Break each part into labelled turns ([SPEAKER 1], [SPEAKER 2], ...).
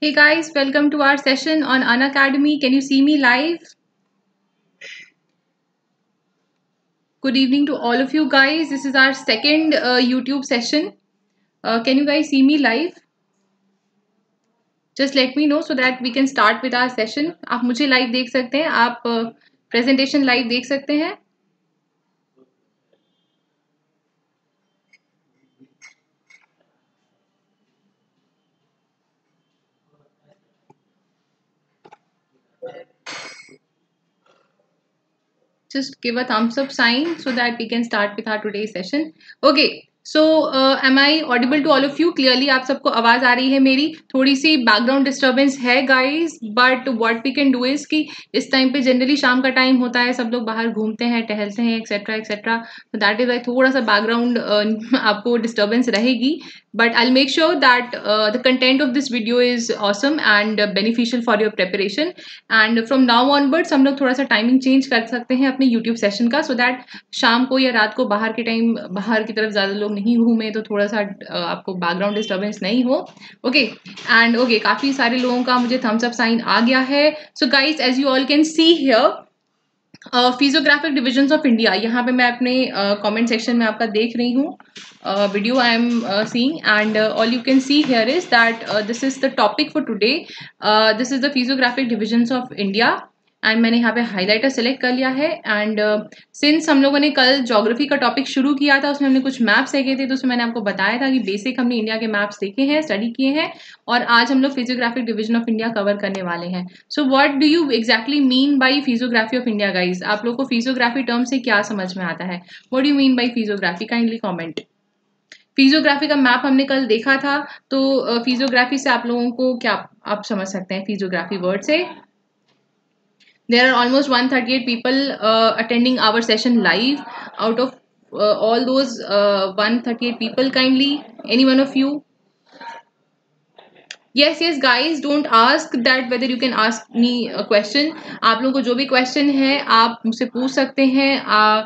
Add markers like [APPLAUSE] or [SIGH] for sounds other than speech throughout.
[SPEAKER 1] Hey guys, welcome to our session on Unacademy. Can you see me live? Good evening to all of you guys. This is our second uh, YouTube session. Uh, can you guys see me live? Just let me know so that we can start with our session. आप मुझे live देख सकते हैं आप presentation live देख सकते हैं just give a thumbs up sign so that we can start with our today's session. Okay so am I audible to all of you clearly आप सबको आवाज़ आ रही है मेरी। थोड़ी सी बैकग्राउंड डिस्टर्बेंस है guys but what we can do is कि इस टाइम पे जनरली शाम का टाइम होता है सब लोग बाहर घूमते हैं टहलते हैं एक्सेट्रा एक्सेट्रा तो दैट इज़ आई थोड़ा सा बैकग्राउंड uh, [LAUGHS] आपको डिस्टर्बेंस रहेगी। But I make sure that the content of this video is awesome and beneficial for your preparation and from now onwards हम लोग थोड़ा सा टाइमिंग चेंज कर सकते हैं अपने यूट्यूब सेशन का सो so दैट शाम को या रात को बाहर के टाइम बाहर की तरफ़ ज़्यादा लोग नहीं घूमे तो थोड़ा सा आपको बैकग्राउंड डिस्टर्बेंस नहीं हो। ओके एंड ओके काफ़ी सारे लोगों का मुझे थम्स अप साइन आ गया है। So guys as you all can see here physiographic division of India यहाँ पे मैं अपने कमेंट uh, सेक्शन में आपका देख रही हूँ। uh, video I am uh, seeing and uh, all you can see here is that uh, this is the topic for today. Uh, this is and मैंने यहाँ पे हाईलाइटर सेलेक्ट कर लिया है। एंड सिंस uh, हम लोगों ने कल जोग्राफी का टॉपिक शुरू किया था उसमें हमने कुछ मैप्स देखे थे तो उसमें मैंने आपको बताया था कि बेसिक हमने इंडिया के मैप्स देखे हैं स्टडी किए हैं और आज हम लोग physiographic division of India cover करने वाले हैं। So what do you exactly mean by physiography of India guys आप लोग को फिजियोग्राफी टर्म से क्या समझ में आता है? What do mean by physiography kindly comment physiography का मैप हमने कल देखा था तो फिजियोग्राफी से आप लोगों को क्या आप समझ सकते हैं? फिजियोग्राफी वर्ड से? Are almost one thirty eight people attending our session live out of all those one thirty eight people kindly any one of you yes yes guys don't ask that whether you can ask me a question. आप लोगों को जो भी question है आप मुझसे पूछ सकते हैं। uh,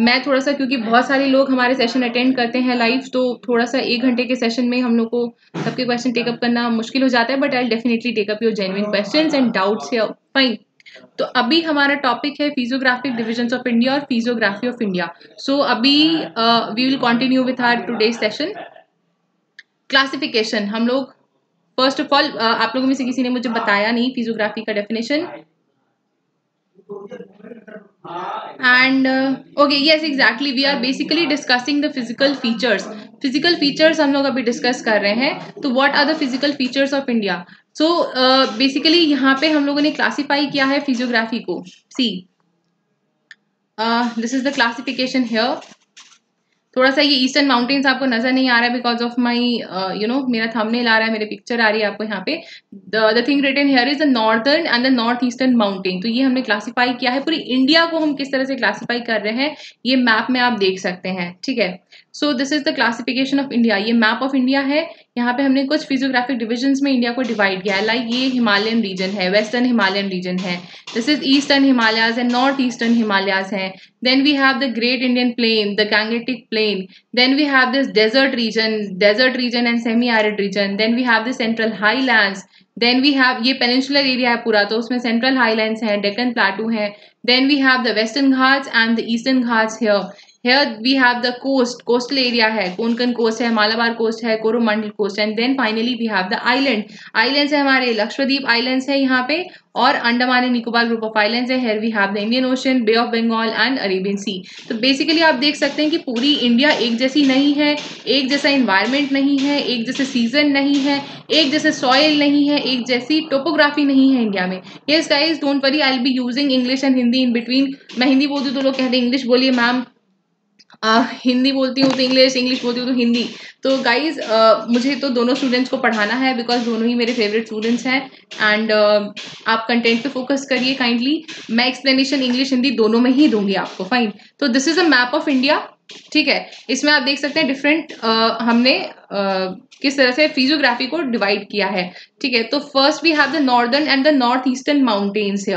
[SPEAKER 1] मैं थोड़ा सा क्योंकि बहुत सारे लोग हमारे सेशन अटेंड करते हैं लाइव तो थोड़ा सा एक घंटे के सेशन में हम लोग को सबके क्वेश्चन टेकअप करना मुश्किल हो जाता है but I definitely take up your genuine question and doubts fine तो अभी हमारा टॉपिक है फिजियोग्राफिक डिविजन ऑफ़ इंडिया और फिजियोग्राफी ऑफ़ इंडिया सो अभी we will continue with our today session classification हम लोग फ़र्स्ट ऑफ़ ऑल आप लोगों में से किसी ने मुझे बताया नहीं फिजियोग्राफी का definition and okay yes exactly we are basically discussing the physical features physical features हम लोग अभी डिस्कस कर रहे हैं. तो what are the physical features of India so uh, basically यहाँ पे हम लोगों ने क्लासीफाई किया है फिजियोग्राफी को. See this is the classification here थोड़ा सा ये ईस्टर्न माउंटेन्स आपको नज़र नहीं आ रहा है because of my you know मेरा थंबनेल आ रहा है मेरे पिक्चर आ रही है आपको यहाँ पे. The thing written here is the northern and the north eastern mountain तो ये हमने क्लासीफाई किया है. पूरी इंडिया को हम किस तरह से क्लासीफाई कर रहे हैं ये मैप में आप देख सकते हैं. ठीक है? So this is the classification of India ये मैप ऑफ़ इंडिया है। यहाँ पे हमने कुछ फिजियोग्राफिक डिविजन में इंडिया को डिवाइड किया है। लाइक ये हिमालयन रीजन है वेस्टर्न हिमालयन रीजन है। This is eastern Himalayas and north eastern Himalayas है। Then we have the great Indian plain the Gangetic plain then we have this desert region desert region and semi arid region then we have the central highlands then we have ये peninsular area है पूरा तो उसमें central highlands है Deccan plateau है। Then we have the western Ghats and the eastern Ghats here Here we have the coast, coastal area है कोनकन coast है Malabar coast है Coromandel coast and then finally we have the island islands है हमारे Lakshadweep islands है यहाँ पे और Andaman and Nicobar group of islands है here we have the Indian ocean bay of Bengal and Arabian sea तो बेसिकली आप देख सकते हैं कि पूरी इंडिया एक जैसी नहीं है एक जैसा इन्वायरमेंट नहीं है एक जैसे सीज़न नहीं है एक जैसे सॉयल नहीं है एक जैसी टोपोग्राफी नहीं है इंडिया में. Yes guys don't worry I be using English and Hindi in between मैं हिंदी बोलती तो लोग कहते हैं इंग्लिश बोलिए मैम हिंदी बोलती हूँ तो इंग्लिश इंग्लिश बोलती हूँ तो हिंदी। तो गाइज़ मुझे तो दोनों स्टूडेंट्स को पढ़ाना है बिकॉज़ दोनों ही मेरे फेवरेट स्टूडेंट्स हैं एंड आप कंटेंट पे फोकस करिए काइंडली मैं एक्सप्लेनेशन इंग्लिश हिंदी दोनों में ही दूँगी आपको फाइन तो this is a map of India ठीक है? इसमें आप देख सकते हैं डिफरेंट हमने uh, किस तरह से फिजियोग्राफी को डिवाइड किया है ठीक है? तो first we have the northern and the north eastern mountains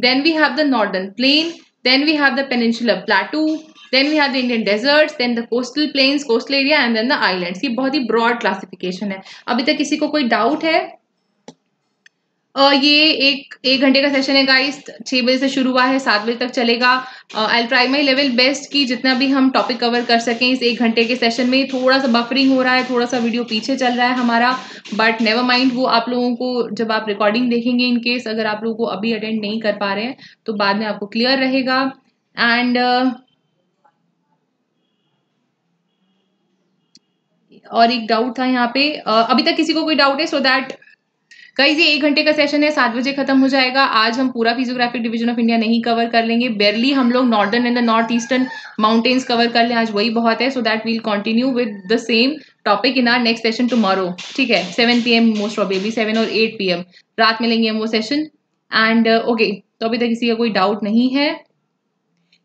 [SPEAKER 1] then we have the northern plain then we have the peninsular plateau then we have the Indian deserts then the coastal plains coastal area and then the islands ये बहुत ही broad classification है। अभी तक किसी को कोई doubt है? Uh, ये एक एक घंटे का सेशन है गाइस छः बजे से शुरू हुआ है सात बजे तक चलेगा। I try my level best की जितना भी हम टॉपिक कवर कर सकें इस एक घंटे के सेशन में। थोड़ा सा बफरिंग हो रहा है थोड़ा सा वीडियो पीछे चल रहा है हमारा। बट नेवर माइंड वो आप लोगों को जब आप रिकॉर्डिंग देखेंगे इन केस अगर आप लोगों को अभी अटेंड नहीं कर पा रहे हैं तो बाद में आपको क्लियर रहेगा। एंड uh, और एक डाउट था यहाँ पे। अभी तक किसी को कोई डाउट है? सो दैट कई ये एक घंटे का सेशन है, सात बजे खत्म हो जाएगा। आज हम पूरा फिजियोग्राफिक डिवीज़न ऑफ़ इंडिया नहीं कवर कर लेंगे। बेरली हम लोग northern and the north eastern mountains cover कर लें। आज वही बहुत है। So that will continue with the same topic in our next session tomorrow ठीक है? Seven P M most probably seven और एट पी एम रात में लेंगे हम वो सेशन एंड ओके तो अभी तक किसी का कोई डाउट नहीं है।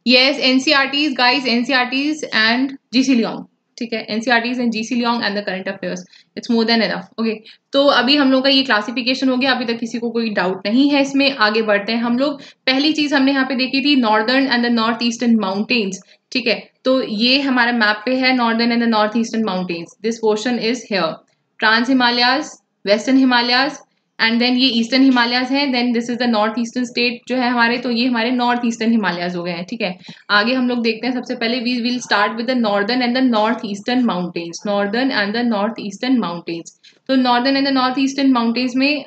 [SPEAKER 1] Yes NCERTs guys NCERTs and G C Leong ठीक है? NCERTs and G C Leong and the current affairs it's more than enough okay तो अभी हम लोग का ये क्लासिफिकेशन हो गया। अभी तक किसी को कोई डाउट नहीं है इसमें। आगे बढ़ते हैं हम लोग। पहली चीज़ हमने यहाँ पे देखी थी northern and the north eastern mountains ठीक है? तो ये हमारे मैप पे है northern and the north eastern mountains this portion is here trans Himalayas western Himalayas and then ये ईस्टर्न हिमालयाज हैं then this is the north eastern state जो है हमारे तो ये हमारे नॉर्थ ईस्टर्न हिमालयाज हो गए हैं, ठीक है? आगे हम लोग देखते हैं, सबसे पहले we will start with the northern and the north eastern mountains northern and the north eastern mountains तो northern and the north eastern mountains में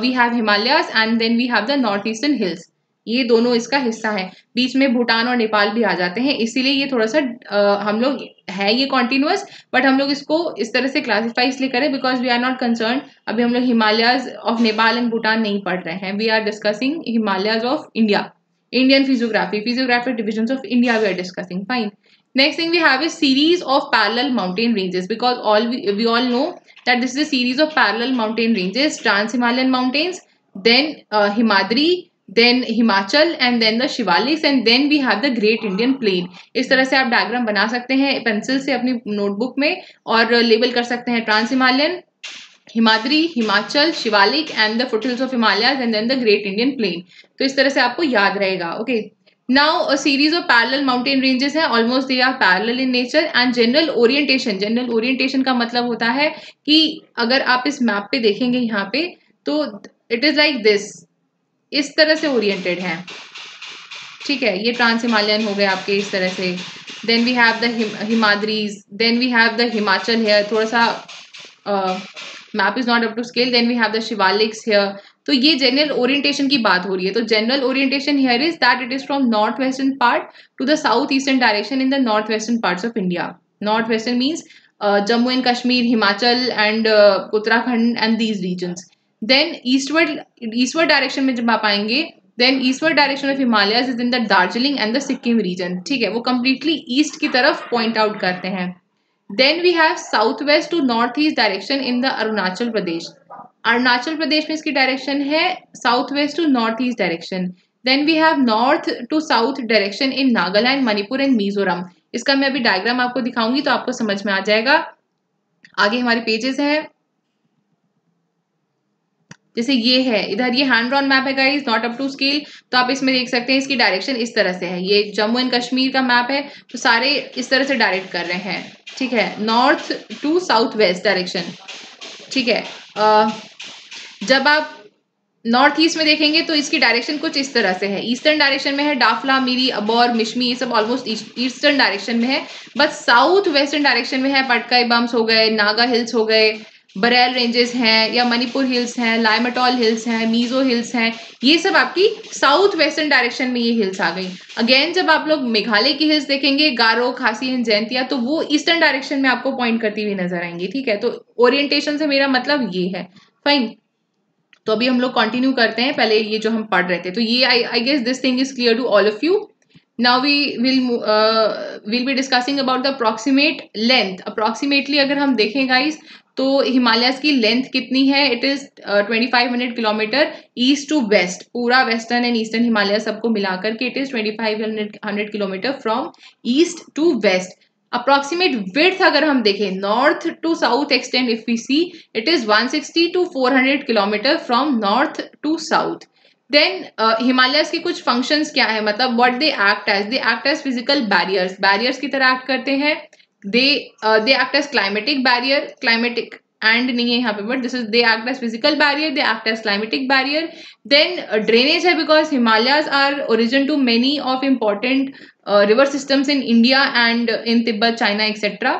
[SPEAKER 1] we have Himalayas and then we have the north eastern hills ये दोनों इसका हिस्सा है। बीच में भूटान और नेपाल भी आ जाते हैं इसीलिए ये थोड़ा सा हम लोग है ये कॉन्टिन्यूस बट हम लोग इसको इस तरह से क्लासीफाई इसलिए करें because we are not concern अभी हम लोग हिमालयाज ऑफ़ नेपाल एंड भूटान नहीं पढ़ रहे हैं। We are discussing Himalayas of India Indian physiography physiography division of India we are discussing fine next thing we have is series of parallel mountain ranges because all we, we all know that this is a series of parallel mountain ranges trans himalayan mountains uh, then Himachal and then the Shivaliks and then we have the great Indian plain इस तरह से आप diagram बना सकते हैं pencil से अपनी notebook में और लेबल कर सकते हैं trans Himalayan Himadri Himachal Shivalik and the foothills of Himalaya and then the great Indian plain तो इस तरह से आपको याद रहेगा okay now series of parallel mountain ranges हैं almost they are parallel in nature and general orientation general orientation का मतलब होता है कि अगर आप इस मैप पे देखेंगे यहाँ पे तो इट इज़ लाइक दिस इस तरह से ओरिएंटेड हैं। ठीक है, ये ट्रांस हिमालयन हो गए आपके इस तरह से। Then we have the Himadris then we have the Himachal here थोड़ा सा map is not up to scale then we have the Shivaliks here तो ये जनरल ओरिएंटेशन की बात हो रही है। तो general orientation here is that it is from north western part to the south eastern direction in the north western parts of India north western means Jammu and Kashmir Himachal and Uttarakhand and these regions then eastward eastward direction में जब आप आएँगे then eastward direction of Himalaya is in the Darjeeling and the Sikkim region ठीक है, वो completely east की तरफ़ point out करते हैं। Then we have south west to north east direction in the Arunachal Pradesh Arunachal Pradesh में इसकी direction है south west to north east direction then we have north to south direction in Nagaland Manipur and Mizoram इसका मैं अभी diagram आपको दिखाऊँगी तो आपको समझ में आ जाएगा। आगे हमारे पेजेस हैं। जैसे ये है, इधर ये हैंड ड्रॉन मैप है guys not up to scale तो आप इसमें देख सकते हैं, इसकी डायरेक्शन इस तरह से है। ये जम्मू एंड कश्मीर का मैप है तो सारे इस तरह से डायरेक्ट कर रहे हैं। ठीक है north to south west direction ठीक है जब आप नॉर्थ ईस्ट में देखेंगे तो इसकी डायरेक्शन कुछ इस तरह से है। ईस्टर्न डायरेक्शन में है डाफला मीरी अबौर मिशमी ये सब ऑलमोस्ट ईस्टर्न डायरेक्शन में है। बस साउथ वेस्टर्न डायरेक्शन में है पटकाई बम्स हो गए नागा हिल्स हो गए बरेल रेंजेस हैं या मणिपुर हिल्स हैं, लाइमाटॉल हिल्स हैं, मीजो हिल्स हैं, ये सब आपकी साउथ वेस्टर्न डायरेक्शन में ये हिल्स आ गई। अगेन जब आप लोग मेघालय की हिल्स देखेंगे, गारो, खासी एंड जयंतिया तो वो ईस्टर्न डायरेक्शन में आपको पॉइंट करती हुई नज़र आएँगी, ठीक है? तो ओरिएंटेशन से मेरा मतलब ये है। फाइन तो अभी हम लोग कंटिन्यू करते हैं, पहले ये जो हम पढ़ रहे थे। तो ये I I guess this thing is clear to all of you now we will will be discussing about the approximate length approximately अगर हम देखें गाइस तो हिमालयस की लेंथ कितनी है? It is twenty five hundred kilometre east to west पूरा western and eastern Himalaya सबको मिलाकर के it is twenty five hundred hundred kilometre from east to west approximate width अगर हम देखें north to south extend if we see it is 160 to 400 kilometre from north to south then Himalayas के कुछ functions क्या है? मतलब what they act as they act as physical barriers barriers की तरह एक्ट करते हैं। Uh, they act as climatic barrier climatic and नहीं है यहाँ पे but this is they act as physical barrier they act as climatic barrier then drainage है because Himalayas are origin to many of important river systems in India and in Tibet China etcetera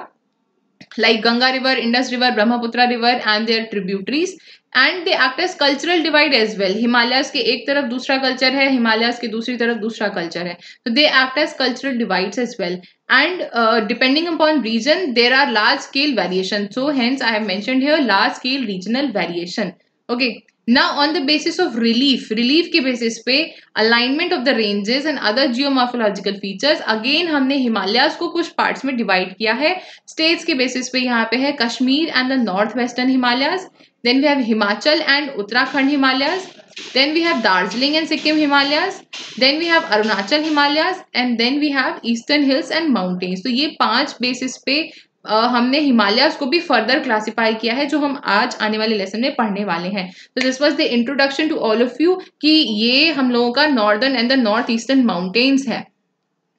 [SPEAKER 1] like Ganga River, Indus River, Brahmaputra River and their tributaries. And they act as cultural divide as well Himalayas के एक तरफ़ दूसरा culture है Himalayas के दूसरी तरफ़ दूसरा culture है. तो they act as cultural divides as well and depending upon region there are large scale variation so hence I have mentioned here large scale regional variation okay now on the basis of relief relief के basis पे alignment of the ranges and other geomorphological features again हमने हिमालयाज को कुछ parts में divide किया है states के basis पे यहाँ पे है Kashmir and the north western Himalayas then we have Himachal and Uttarakhand Himalayas then we have Darjeeling and Sikkim Himalayas then we have Arunachal Himalayas and then we have Eastern Hills and Mountains तो ये पाँच basis पे Uh, हमने हिमालयाज को भी further classify किया है जो हम आज आने वाले लेसन में पढ़ने वाले हैं तो this was the introduction to all of you कि ये हम लोगों का northern and the north eastern mountains है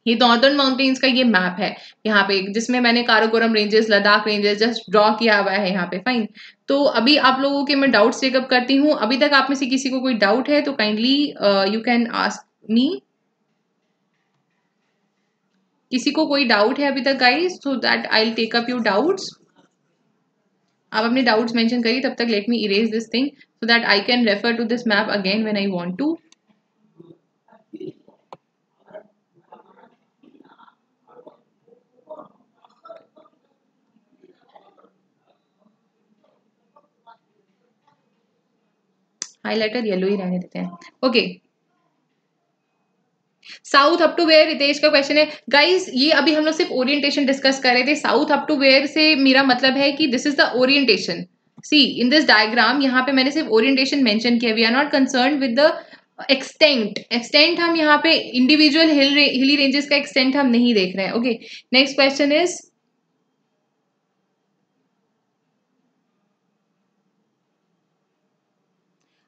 [SPEAKER 1] ये नॉर्दर्न माउंटेन्स का ये मैप है यहाँ पे जिसमें मैंने Karakoram ranges Ladakh ranges just draw किया हुआ है यहाँ पे फाइन तो अभी आप लोगों के मैं डाउट्स चेकअप करती हूँ। अभी तक आप में से किसी को कोई डाउट है तो kindly you can ask me किसी को कोई डाउट है अभी तक guys so that I take up your doubts आप अपने डाउट्स मेंशन करिए, तब तक let me erase this thing so that I can refer to this map again when I want to highlighter yellow ही रहने देते हैं। Okay south up to where Ritesh का question है। गाइस ये अभी हम लोग सिर्फ़ ओरिएंटेशन डिस्कस कर रहे थे। साउथ अप टू वेयर से मेरा मतलब है कि this is the orientation see in this diagram यहाँ पे मैंने सिर्फ़ ओरिएंटेशन मेंशन किया। We are not concern with the extent extent हम यहाँ पे इंडिविजुअल हिल हिली रेंजेस का एक्सटेंट हम नहीं देख रहे हैं। Okay next question is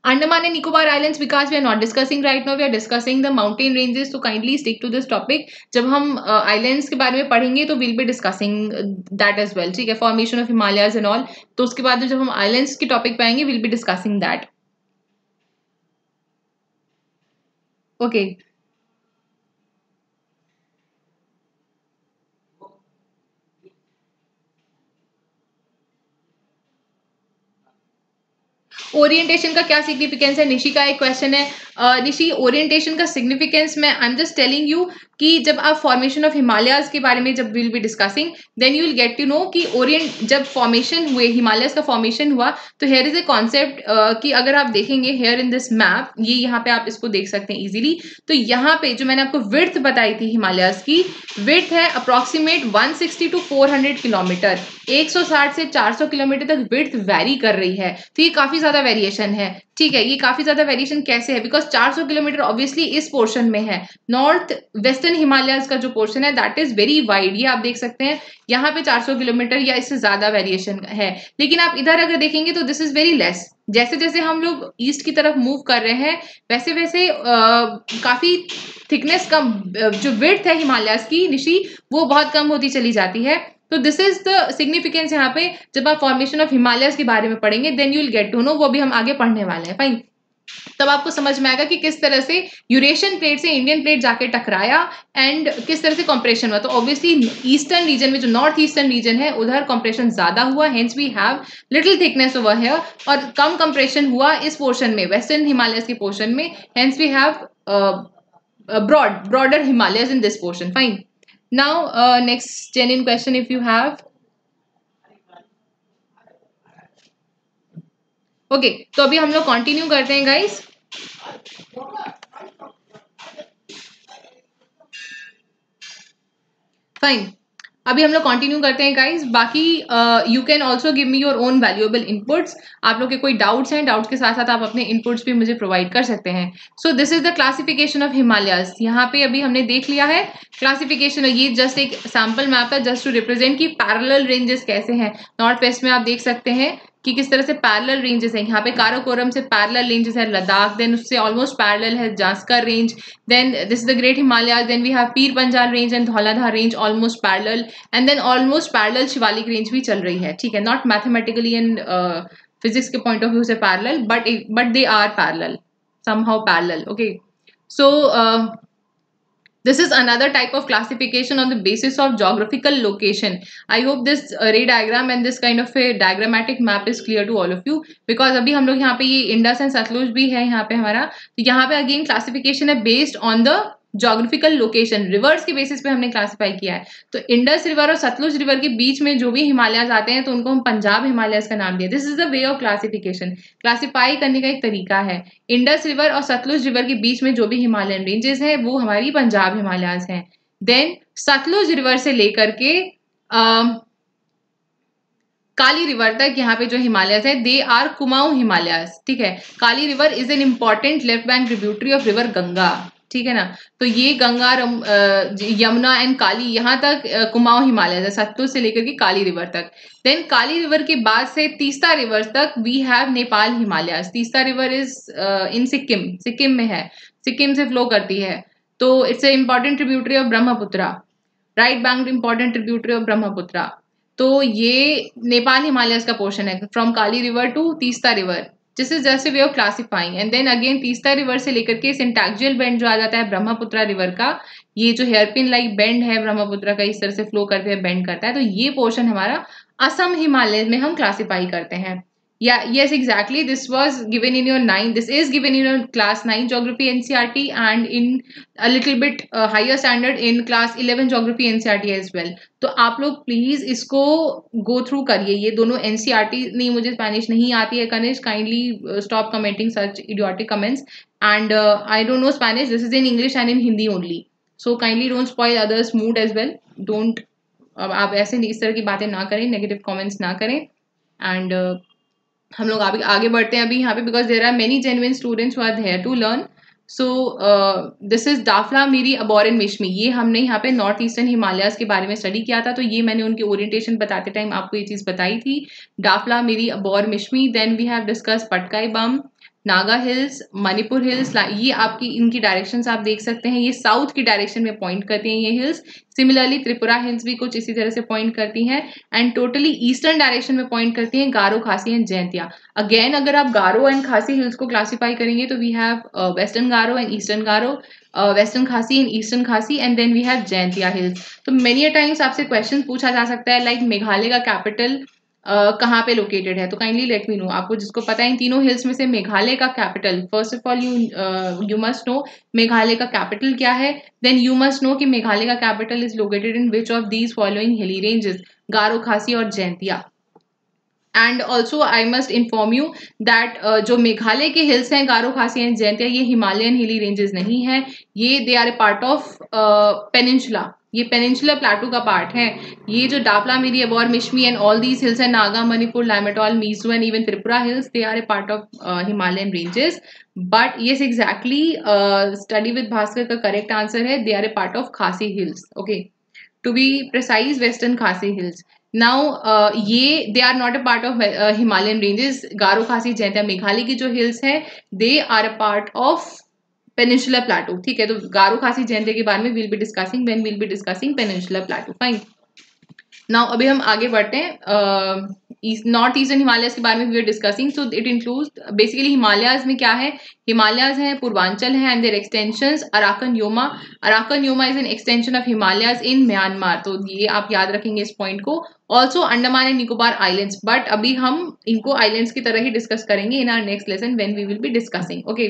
[SPEAKER 1] Andaman and Nicobar islands because we are not discussing right no we are discussing the mountain ranges तो kindly stick to this topic जब हम islands के बारे में पढ़ेंगे तो will be discussing that as well ठीक है? Formation of Himalayas and all तो उसके बाद जब हम आइलैंड्स के टॉपिक पे आएँगे will be discussing that okay. Orientation का क्या सिग्निफिकेंस है? निशी का एक क्वेश्चन है। निशी ओरिएंटेशन का सिग्निफिकेंस मैं I am just telling you कि जब आप फॉर्मेशन ऑफ़ हिमालयाज के बारे में जब will be discussing then you will get to know कि ओरिएंट जब फॉर्मेशन हुए हिमालयस का फॉर्मेशन हुआ तो हेयर इज़ ए कॉन्सेप्ट कि अगर आप देखेंगे हेयर इन दिस मैप ये यहाँ पे आप इसको देख सकते हैं इजीली तो यहाँ पे जो मैंने आपको विर्थ बताई थी हिमालयाज की विर्थ है अप्रोक्सीमेट 160 टू 400 किलोमीटर 160 से 400 किलोमीटर तक विर्थ वेरी कर रही है तो ये काफ़ी ज़्यादा वेरिएशन है। ठीक है ये काफ़ी ज़्यादा वेरिएशन कैसे है? बिकॉज़ 400 किलोमीटर ऑब्वियसली इस पोर्शन में है। नॉर्थ वेस्टर्न हिमालय का जो पोर्शन है दैट इज़ वेरी वाइड ये आप देख सकते हैं यहाँ पे 400 किलोमीटर या इससे ज़्यादा वेरिएशन है। लेकिन आप इधर अगर देखेंगे तो दिस इज़ वेरी लेस जैसे जैसे हम लोग ईस्ट की तरफ़ मूव कर रहे हैं वैसे वैसे आ, काफ़ी थिकनेस कम जो विर्थ है हिमालय की निशी वो बहुत कम होती चली जाती है। तो दिस इज़ द सिग्निफिकेंस यहाँ पे, जब आप फॉर्मेशन ऑफ़ हिमालयस के बारे में पढ़ेंगे then you will get to know वो भी हम आगे पढ़ने वाले हैं फाइन तब आपको समझ में आएगा कि किस तरह से यूरेशियन प्लेट से इंडियन प्लेट जाके टकराया एंड किस तरह से कॉम्प्रेशन हुआ। तो ऑब्वियसली ईस्टर्न रीजन में जो नॉर्थ ईस्टर्न रीजन है, उधर कॉम्प्रेशन ज़्यादा हुआ hence we have little thickness over here और कम कॉम्प्रेशन हुआ इस पोर्शन में वेस्टर्न हिमालय के पोर्शन में hence we have broad broader Himalaya in this portion fine now uh, next genuine question if you have okay okay, तो अभी हम लोग कंटिन्यू करते हैं गाइस फाइन अभी हम लोग कंटिन्यू करते हैं गाइज़ बाकी you can also give me your own valuable inputs आप लोग के कोई डाउट्स हैं डाउट्स के साथ साथ आप अपने इनपुट्स भी मुझे प्रोवाइड कर सकते हैं. So this is the classification of Himalayas यहाँ पे अभी हमने देख लिया है क्लासिफिकेशन ये जस्ट एक सैंपल मैप है जस्ट टू रिप्रेजेंट की पैरल रेंजेस कैसे हैं. नॉर्थ वेस्ट में आप देख सकते हैं कि किस तरह से पैरेलल रेंजेस हैं। यहाँ पे काराकोरम से पैरेलल रेंजेस है लद्दाख देन उससे ऑलमोस्ट पैरेलल है Zanskar range then this is the great Himalaya then we have Pir Panjal range and Dhauladhar range almost parallel and then almost parallel Shivalik range भी चल रही है। ठीक है नॉट मैथमेटिकली एंड फिजिक्स के point of view से parallel but but they are parallel somehow parallel okay? So uh, this is another type of classification on the basis of geographical location i hope this uh, ray diagram and this kind of a diagrammatic map is clear to all of you because अभी हम लोग यहाँ पे ये Indus and Sutlej भी है यहाँ पे हमारा तो यहाँ पे अगेन क्लासिफिकेशन है based on the geographical location rivers के बेसिस पे हमने क्लासिफाई किया है। तो इंडस रिवर और सतलुज रिवर के बीच में जो भी हिमालयस आते हैं तो उनको हम पंजाब हिमालयस का नाम दिया। This is the way of classification classify करने का एक तरीका है। इंडस रिवर और सतलुज रिवर के बीच में जो भी हिमालयन रेंजेस हैं, वो हमारी पंजाब हिमालयस हैं। देन सतलुज रिवर से लेकर के काली रिवर तक यहाँ पे जो हिमालयस है दे आर कुमाऊं हिमालयस ठीक है? Kali river is an important left bank tributary of river Ganga ठीक है ना? तो ये गंगा रम, यमुना एंड काली यहाँ तक कुमाऊं हिमालय सतलुज से लेकर के काली रिवर तक। देन काली रिवर के बाद से तीस्ता रिवर तक we have Nepal Himalaya. Teesta river is in Sikkim. Sikkim में है। सिक्किम से फ्लो करती है। तो it's a important tributary of Brahmaputra. Right bank important tributary of Brahmaputra. तो ये नेपाल हिमालय का पोर्शन है। From Kali river to Teesta river this is just way of classifying and then again तीसरा रिवर से लेकर के सिंटैक्जियल बैंड जो आ जाता है, ब्रह्मपुत्र रिवर का, ये जो हेयरपिन लाइक बैंड है ब्रह्मपुत्र का, इस तरह से फ्लो करते हुए बैंड करता है तो ये पोर्शन हमारा असम हिमालय में हम क्लासीफाई करते हैं। Yeah yes exactly. This was given in your 9 this is given in your class 9 geography ncrt and in a little bit uh, higher standard in class 11 geography ncrt as well. तो आप लोग please इसको go through करिए। ये दोनों NCERT नहीं मुझे Spanish नहीं आती है Kanish kindly stop commenting such idiotic comments and I don't know Spanish this is in English and in Hindi only so kindly don't spoil others mood as well don't आप ऐसे इस तरह की बातें ना करें नेगेटिव कमेंट्स ना करें. एंड uh, हम लोग आगे आगे बढ़ते हैं अभी यहाँ पे because there are many genuine students who are there to learn so this is Dafla Miri Abor Mishmi ये हमने यहाँ पे नॉर्थ ईस्टर्न हिमालयाज के बारे में स्टडी किया था तो ये मैंने उनकी ओरिएंटेशन बताते टाइम आपको ये चीज़ बताई थी. Dafla Miri Abor Mishmi then we have discuss Patkai Bum Naga hills Manipur hills ये आपकी इनकी डायरेक्शंस आप देख सकते हैं। ये साउथ की डायरेक्शन में पॉइंट करती हैं ये हिल्स सिमिलरली त्रिपुरा हिल्स भी कुछ इसी तरह से पॉइंट करती हैं। एंड टोटली ईस्टर्न डायरेक्शन में पॉइंट करती हैं गारो खासी एंड जयंतिया अगेन अगर आप गारो एंड खासी हिल्स को क्लासीफाई करेंगे तो we have western Garo and eastern Garo western Khasi and eastern Khasi and then we have Jaintia hills तो मेनी टाइम्स आपसे क्वेश्चन पूछा जा सकता है लाइक like, मेघालय का कैपिटल कहाँ पे लोकेटेड है? तो काइंडली लेट मी नो आपको जिसको पता है, इन तीनों हिल्स में से मेघालय का capital first of all you you must know Meghalaya का कैपिटल क्या है? देन यू मस्ट नो कि मेघालय का capital is located in which of these following hilly ranges Garo, Khasi और Jaintia. And also I must inform you that जो मेघालय के hills हैं, Garo, Khasi and Jaintia, ये हिमालयन हिली रेंजेस नहीं है। ये they are a part of peninsula ये पेनिनसुलर प्लाटू का पार्ट है। ये जो Dafla Miri Abor Mishmi and all these hills and Naga Manipur लाइमेटॉल Mizo and even Tripura hills they are a part of Himalayan ranges but yes exactly study with Bhaskar का correct answer है they are a part of Khasi hills okay to be precise western Khasi hills now ये they are not a part of Himalayan ranges Garo Khasi Jaintia Meghalaya की जो hills है they are a part of peninsular plateau ठीक है? तो गारो खासी जयंती के बारे में will be discussing when will be discussing peninsular plateau fine now अभी हम आगे बढ़ते हैं नॉर्थ ईस्टर्न हिमालयस के बारे में we are discussing so it include basically Himalayas में क्या है? हिमालयाज है पूर्वांचल है and there extension Arakan Yoma Arakan Yoma is an extension of Himalayas in Myanmar तो ये आप याद रखेंगे इस पॉइंट को. Also Andaman and Nicobar islands but अभी हम इनको आइलैंड्स की तरह ही डिस्कस करेंगे in our next lesson when we will be discussing okay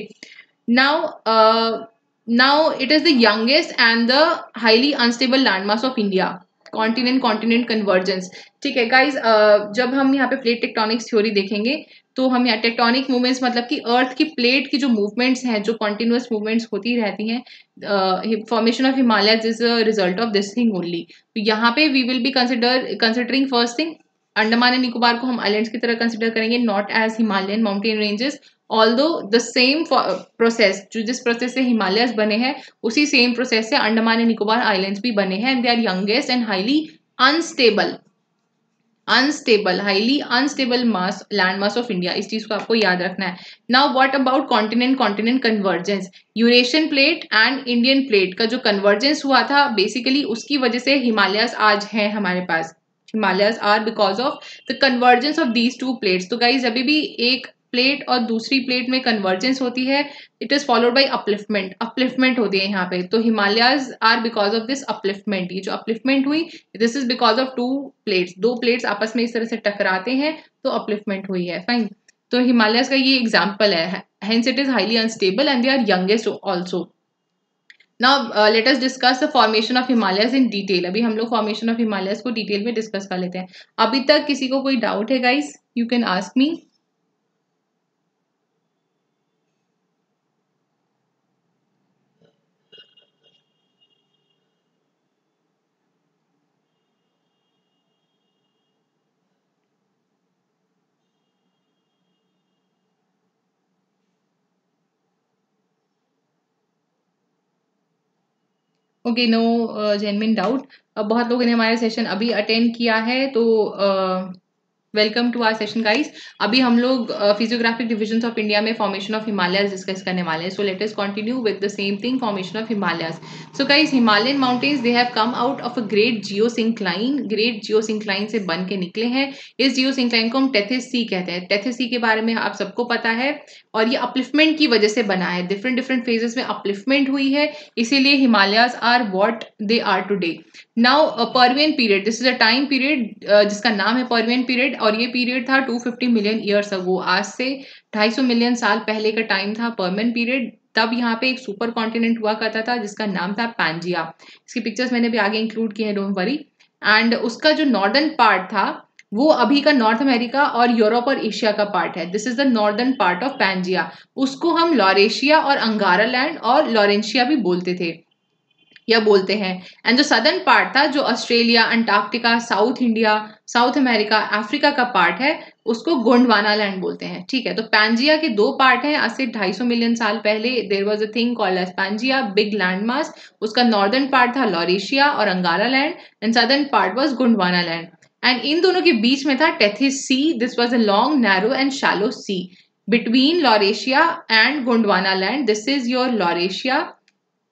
[SPEAKER 1] Now, uh, now it is the youngest and the highly unstable landmass of India. Continent continent convergence ठीक है guys uh, जब हम यहाँ पे प्लेट टेक्टोनिक्स थ्योरी देखेंगे तो हम यहाँ टेक्टोनिक मूवमेंट्स मतलब कि अर्थ की प्लेट की जो मूवमेंट्स हैं जो कॉन्टिन्यूस मूवमेंट्स होती रहती हैं formation of Himalaya is a result of this thing only तो यहाँ पे we will be consider considering first thing Andaman and Nicobar को हम आइलैंड्स की तरह कंसिडर करेंगे not as Himalayan mountain ranges although the same process जो जिस प्रोसेस से हिमालयस बने हैं, उसी सेम प्रोसेस से अंडमान एंड निकोबार आइलैंड्स भी बने हैं। And they are youngest and highly unstable unstable highly unstable mass land mass of India इस चीज़ को आपको याद रखना है। Now what about continent continent convergence Eurasian plate and Indian plate का जो कन्वर्जेंस हुआ था बेसिकली उसकी वजह से हिमालयस आज हैं हमारे पास। Himalayas are because of the convergence of these two plates तो गाइज़ अभी भी एक प्लेट और दूसरी प्लेट में कन्वर्जेंस होती है it is followed by upliftment upliftment होती है यहाँ पे। तो Himalayas are because of this upliftment ये जो अपलिफ्टमेंट हुई this is because of two plates दो प्लेट्स आपस में इस तरह से टकराते हैं तो अपलिफ्टमेंट हुई है। फाइन तो हिमालयस का ये एग्ज़ाम्पल है। Unstable and they are youngest also now let us discuss the formation of Himalayas in detail अभी हम लोग फॉर्मेशन ऑफ़ हिमालयस को डिटेल में डिस्कस कर लेते हैं। अभी तक किसी को कोई डाउट है guys you can ask me okay no genuine doubt बहुत लोगों ने हमारा सेशन अभी अटेंड किया है तो uh, welcome to our session guys अभी हम लोग फिजियोग्राफिक डिविजन ऑफ़ इंडिया में फॉर्मेशन ऑफ़ हिमालयस डिस्कस करने वाले हैं। So let us continue with the same thing formation of Himalayas so guys Himalayan mountains they have come out of a great geosyncline great geosyncline से बन के निकले हैं। इस जियो सिंक्लाइन को हम टेथिस सी कहते हैं। टेथिस सी के बारे में आप सबको पता है और ये अपलिफ्टमेंट की वजह से बना है। डिफरेंट डिफरेंट फेजेस में अपलिफ्टमेंट हुई है। इसीलिए Himalayas are what they are today now Permian period this is a time period जिसका नाम है परवियन पीरियड और ये पीरियड था 250 मिलियन ईयर्स अगो आज से 250 मिलियन साल पहले का टाइम था परमन पीरियड तब यहाँ पे एक सुपर कॉन्टिनेंट हुआ करता था, जिसका नाम था पैंजिया इसकी पिक्चर्स मैंने भी आगे इंक्लूड किए हैं डोंट वरी एंड उसका जो नॉर्दर्न पार्ट था, वो अभी का नॉर्थ अमेरिका और यूरोप और एशिया का पार्ट है. This is the northern part of Pangaea उसको हम लॉरेशिया और अंगारा लैंड और लॉरेंशिया भी बोलते थे. या बोलते हैं। एंड जो सदर्न पार्ट था, जो Australia Antarctica South India South America Africa का पार्ट है, उसको गोंडवाना लैंड बोलते हैं। ठीक है तो पैंजिया के दो पार्ट हैं, आज से 250 मिलियन साल पहले there was a thing called as Pangaea big land mass उसका नॉर्दर्न पार्ट था लॉरेशिया और Angara land and southern part was Gondwana land and इन दोनों के बीच में था Tethys sea this was a long narrow and shallow sea between Laurasia and Gondwana land this is your Laurasia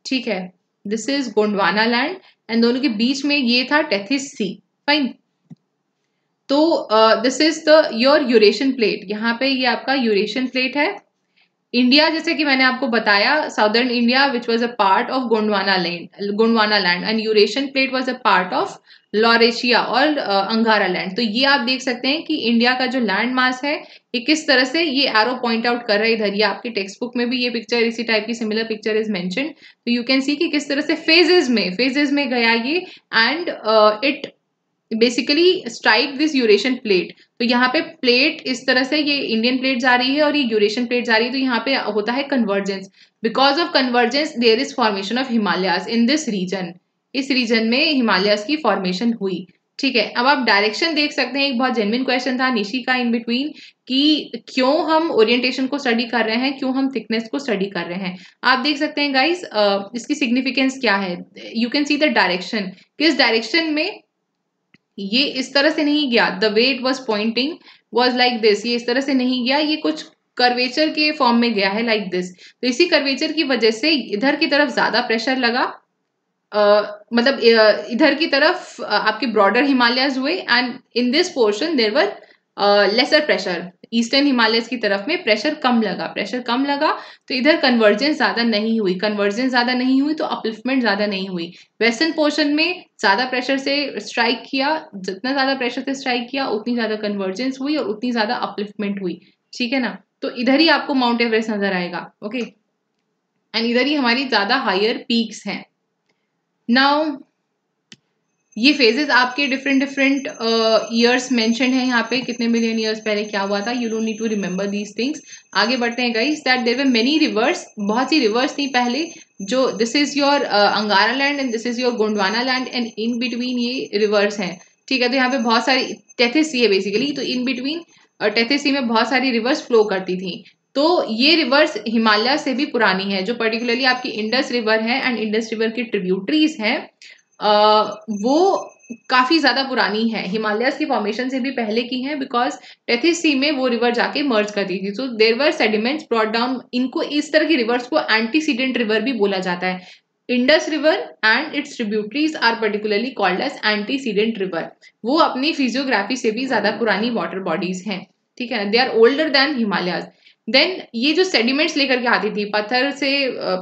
[SPEAKER 1] ठीक है this is Gondwana land and दोनों के बीच में ये था टेथिस सी फाइन तो this is the your Eurasian plate यहाँ पे ये आपका यूरेशन प्लेट है. इंडिया जैसे कि मैंने आपको बताया southern India which was a part of Gondwana land Gondwana land and Eurasian plate was a part of Laurasia और अंगारा लैंड तो ये आप देख सकते हैं कि इंडिया का जो लैंड मास है, ये किस तरह से ये एरो पॉइंट आउट कर रहा है इधर. ये आपकी टेक्स्ट बुक में भी ये पिक्चर इसी टाइप की सिमिलर पिक्चर इज़ मैंशन तो यू कैन सी कि किस तरह से फेजेज में फेजेज में गया ये and it basically strike this Eurasian plate तो यहाँ पे प्लेट इस तरह से ये इंडियन प्लेट जा रही है और ये यूरेशन प्लेट जा रही है तो यहाँ पे होता है convergence because of convergence there is formation of Himalayas in this region इस रीजन में हिमालयाज की फॉर्मेशन हुई। ठीक है, अब आप डायरेक्शन देख सकते हैं। एक बहुत जेनविन क्वेश्चन था निशी का इन बिटवीन कि क्यों हम ओरिएंटेशन को स्टडी कर रहे हैं, क्यों हम थिकनेस को स्टडी कर रहे हैं। आप देख सकते हैं गाइस इसकी सिग्निफिकेंस क्या है? You can see the direction किस डायरेक्शन में? ये इस तरह से नहीं गया. The weight was pointing was like this ये इस तरह से नहीं गया ये कुछ कर्वेचर के फॉर्म में गया है लाइक like दिस तो इसी कर्वेचर की वजह से इधर की तरफ़ ज़्यादा प्रेशर लगा. uh, मतलब इधर की तरफ़ आपके ब्रॉडर हिमालयाज हुए and in this portion there were lesser pressure eastern Himalayas की तरफ़ में प्रेशर कम लगा प्रेशर कम लगा तो इधर कन्वर्जेंस ज़्यादा नहीं हुई कन्वर्जेंस ज़्यादा नहीं हुई तो अपलिफ्टमेंट ज़्यादा नहीं हुई। वेस्टर्न पोर्शन में ज़्यादा प्रेशर से स्ट्राइक किया, जितना ज़्यादा प्रेशर से स्ट्राइक किया, उतनी ज़्यादा कन्वर्जेंस हुई और उतनी ज़्यादा अपलिफ्टमेंट हुई। ठीक है ना? तो इधर ही आपको माउंट एवरेस्ट नज़र आएगा ओके एंड इधर ही हमारी ज़्यादा हायर पीक्स हैं। नाउ ये फेजेस आपके डिफरेंट डिफरेंट ईयर्स मेंशन है यहाँ पे, कितने मिलियन ईयर्स पहले क्या हुआ था you don't need to remember these things आगे बढ़ते हैं guys that there were many rivers बहुत सी रिवर्स थी पहले, जो this is your Angara land and this is your Gondwana land and in between ये रिवर्स हैं. ठीक है तो यहाँ पे बहुत सारी टेथिस सी है बेसिकली तो इन बिटवीन टेथिस सी में बहुत सारी रिवर्स फ्लो करती थी. तो ये रिवर्स हिमालय से भी पुरानी है, जो पर्टिकुलरली आपकी इंडस रिवर है एंड इंडस रिवर की ट्रिब्यूटरीज हैं. वो काफ़ी ज़्यादा पुरानी है। हिमालयस की फॉर्मेशन से भी पहले की है बिकॉज़ टेथिस सी में वो रिवर जाके मर्ज करती थी। So there were sediments brought down इनको इस तरह की रिवर्स को एंटीसीडेंट रिवर भी बोला जाता है। Indus river and its tributaries are particularly called as antecedent river वो अपनी फिजियोग्राफी से भी ज़्यादा पुरानी वाटर बॉडीज हैं। ठीक है they are older than Himalayas then ये जो सेडिमेंट्स लेकर के आती थी, पत्थर से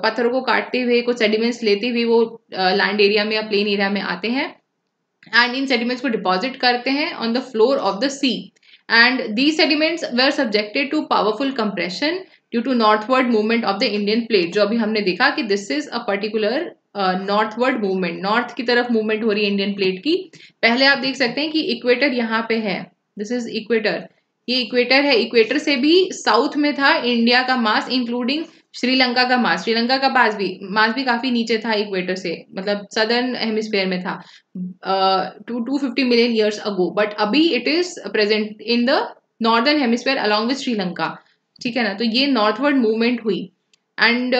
[SPEAKER 1] पत्थरों को काटते हुए, कुछ सेडिमेंट्स लेते हुए वो लैंड एरिया में या प्लेन एरिया में आते हैं। एंड इन सेडिमेंट्स को डिपॉजिट करते हैं on the floor of the sea and the sediments were subjected to powerful compression due to northward movement of the Indian plate जो अभी हमने देखा कि this is a particular northward movement north की तरफ़ मूवमेंट हो रही है इंडियन प्लेट की। पहले आप देख सकते हैं कि इक्वेटर यहाँ पे है। दिस इज़ इक्वेटर ये इक्वेटर है। इक्वेटर से भी साउथ में था इंडिया का मास इंक्लूडिंग श्रीलंका का मास श्रीलंका का पास भी मास भी काफ़ी नीचे था इक्वेटर से मतलब सदर्न हेमिस्फेयर में था two two fifty million years ago but अभी it is present in the northern hemisphere along with Sri Lanka ठीक है ना? तो ये नॉर्थवर्ड मूवमेंट हुई। And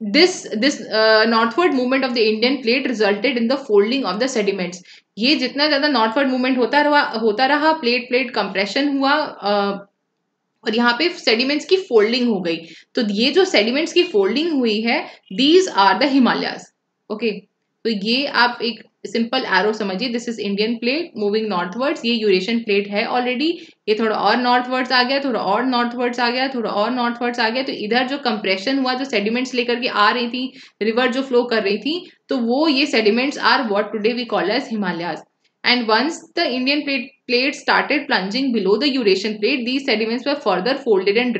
[SPEAKER 1] this this uh, northward movement of the Indian plate resulted in the folding of the sediments. ये जितना ज़्यादा नॉर्थवर्ड मूवमेंट होता रहा होता रहा प्लेट प्लेट कंप्रेशन हुआ uh, और यहाँ पे सेडिमेंट्स की फोल्डिंग हो गई। तो ये जो सेडिमेंट्स की फोल्डिंग हुई है these are the Himalayas okay तो ये आप एक सिंपल एरो समझिए this is Indian plate moving northwards ये यूरेशियन प्लेट है ऑलरेडी ये थोड़ा और नॉर्थवर्ड्स आ गया थोड़ा और नॉर्थवर्ड्स आ गया थोड़ा और नॉर्थवर्ड्स आ गया. तो इधर जो कंप्रेशन हुआ जो सेडिमेंट्स लेकर के आ रही थी रिवर जो फ्लो कर रही थी तो वो ये sediments are what today we call as Himalayas and once the Indian plate, plate started plunging below the Eurasian plate, these sediments were further folded and.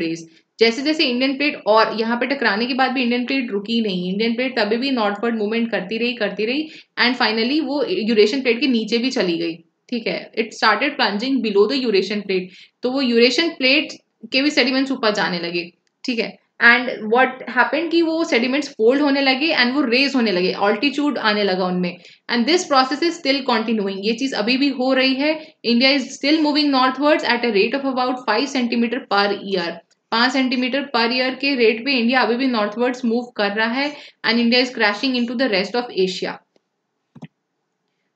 [SPEAKER 1] जैसे जैसे इंडियन प्लेट और यहाँ पे टकराने के बाद भी इंडियन प्लेट रुकी नहीं। इंडियन प्लेट तभी भी नॉर्थवर्ड मूवमेंट करती रही करती रही एंड फाइनली वो यूरेशियन प्लेट के नीचे भी चली गई। ठीक है? It started plunging below the Eurasian plate तो वो यूरेशियन प्लेट के भी सेडिमेंट्स ऊपर जाने लगे। ठीक है? एंड वॉट हैपन कि वो सेडिमेंट्स फोल्ड होने लगे एंड वो रेज होने लगे। ऑल्टीट्यूड आने लगा उनमें। And this process is still continuing ये चीज़ अभी भी हो रही है। India is still moving northwards at a rate of about five centimetre per year पाँच सेंटीमीटर पर ईयर के रेट पे इंडिया अभी भी नॉर्थवर्ड्स मूव कर रहा है and India is crashing into the rest of Asia.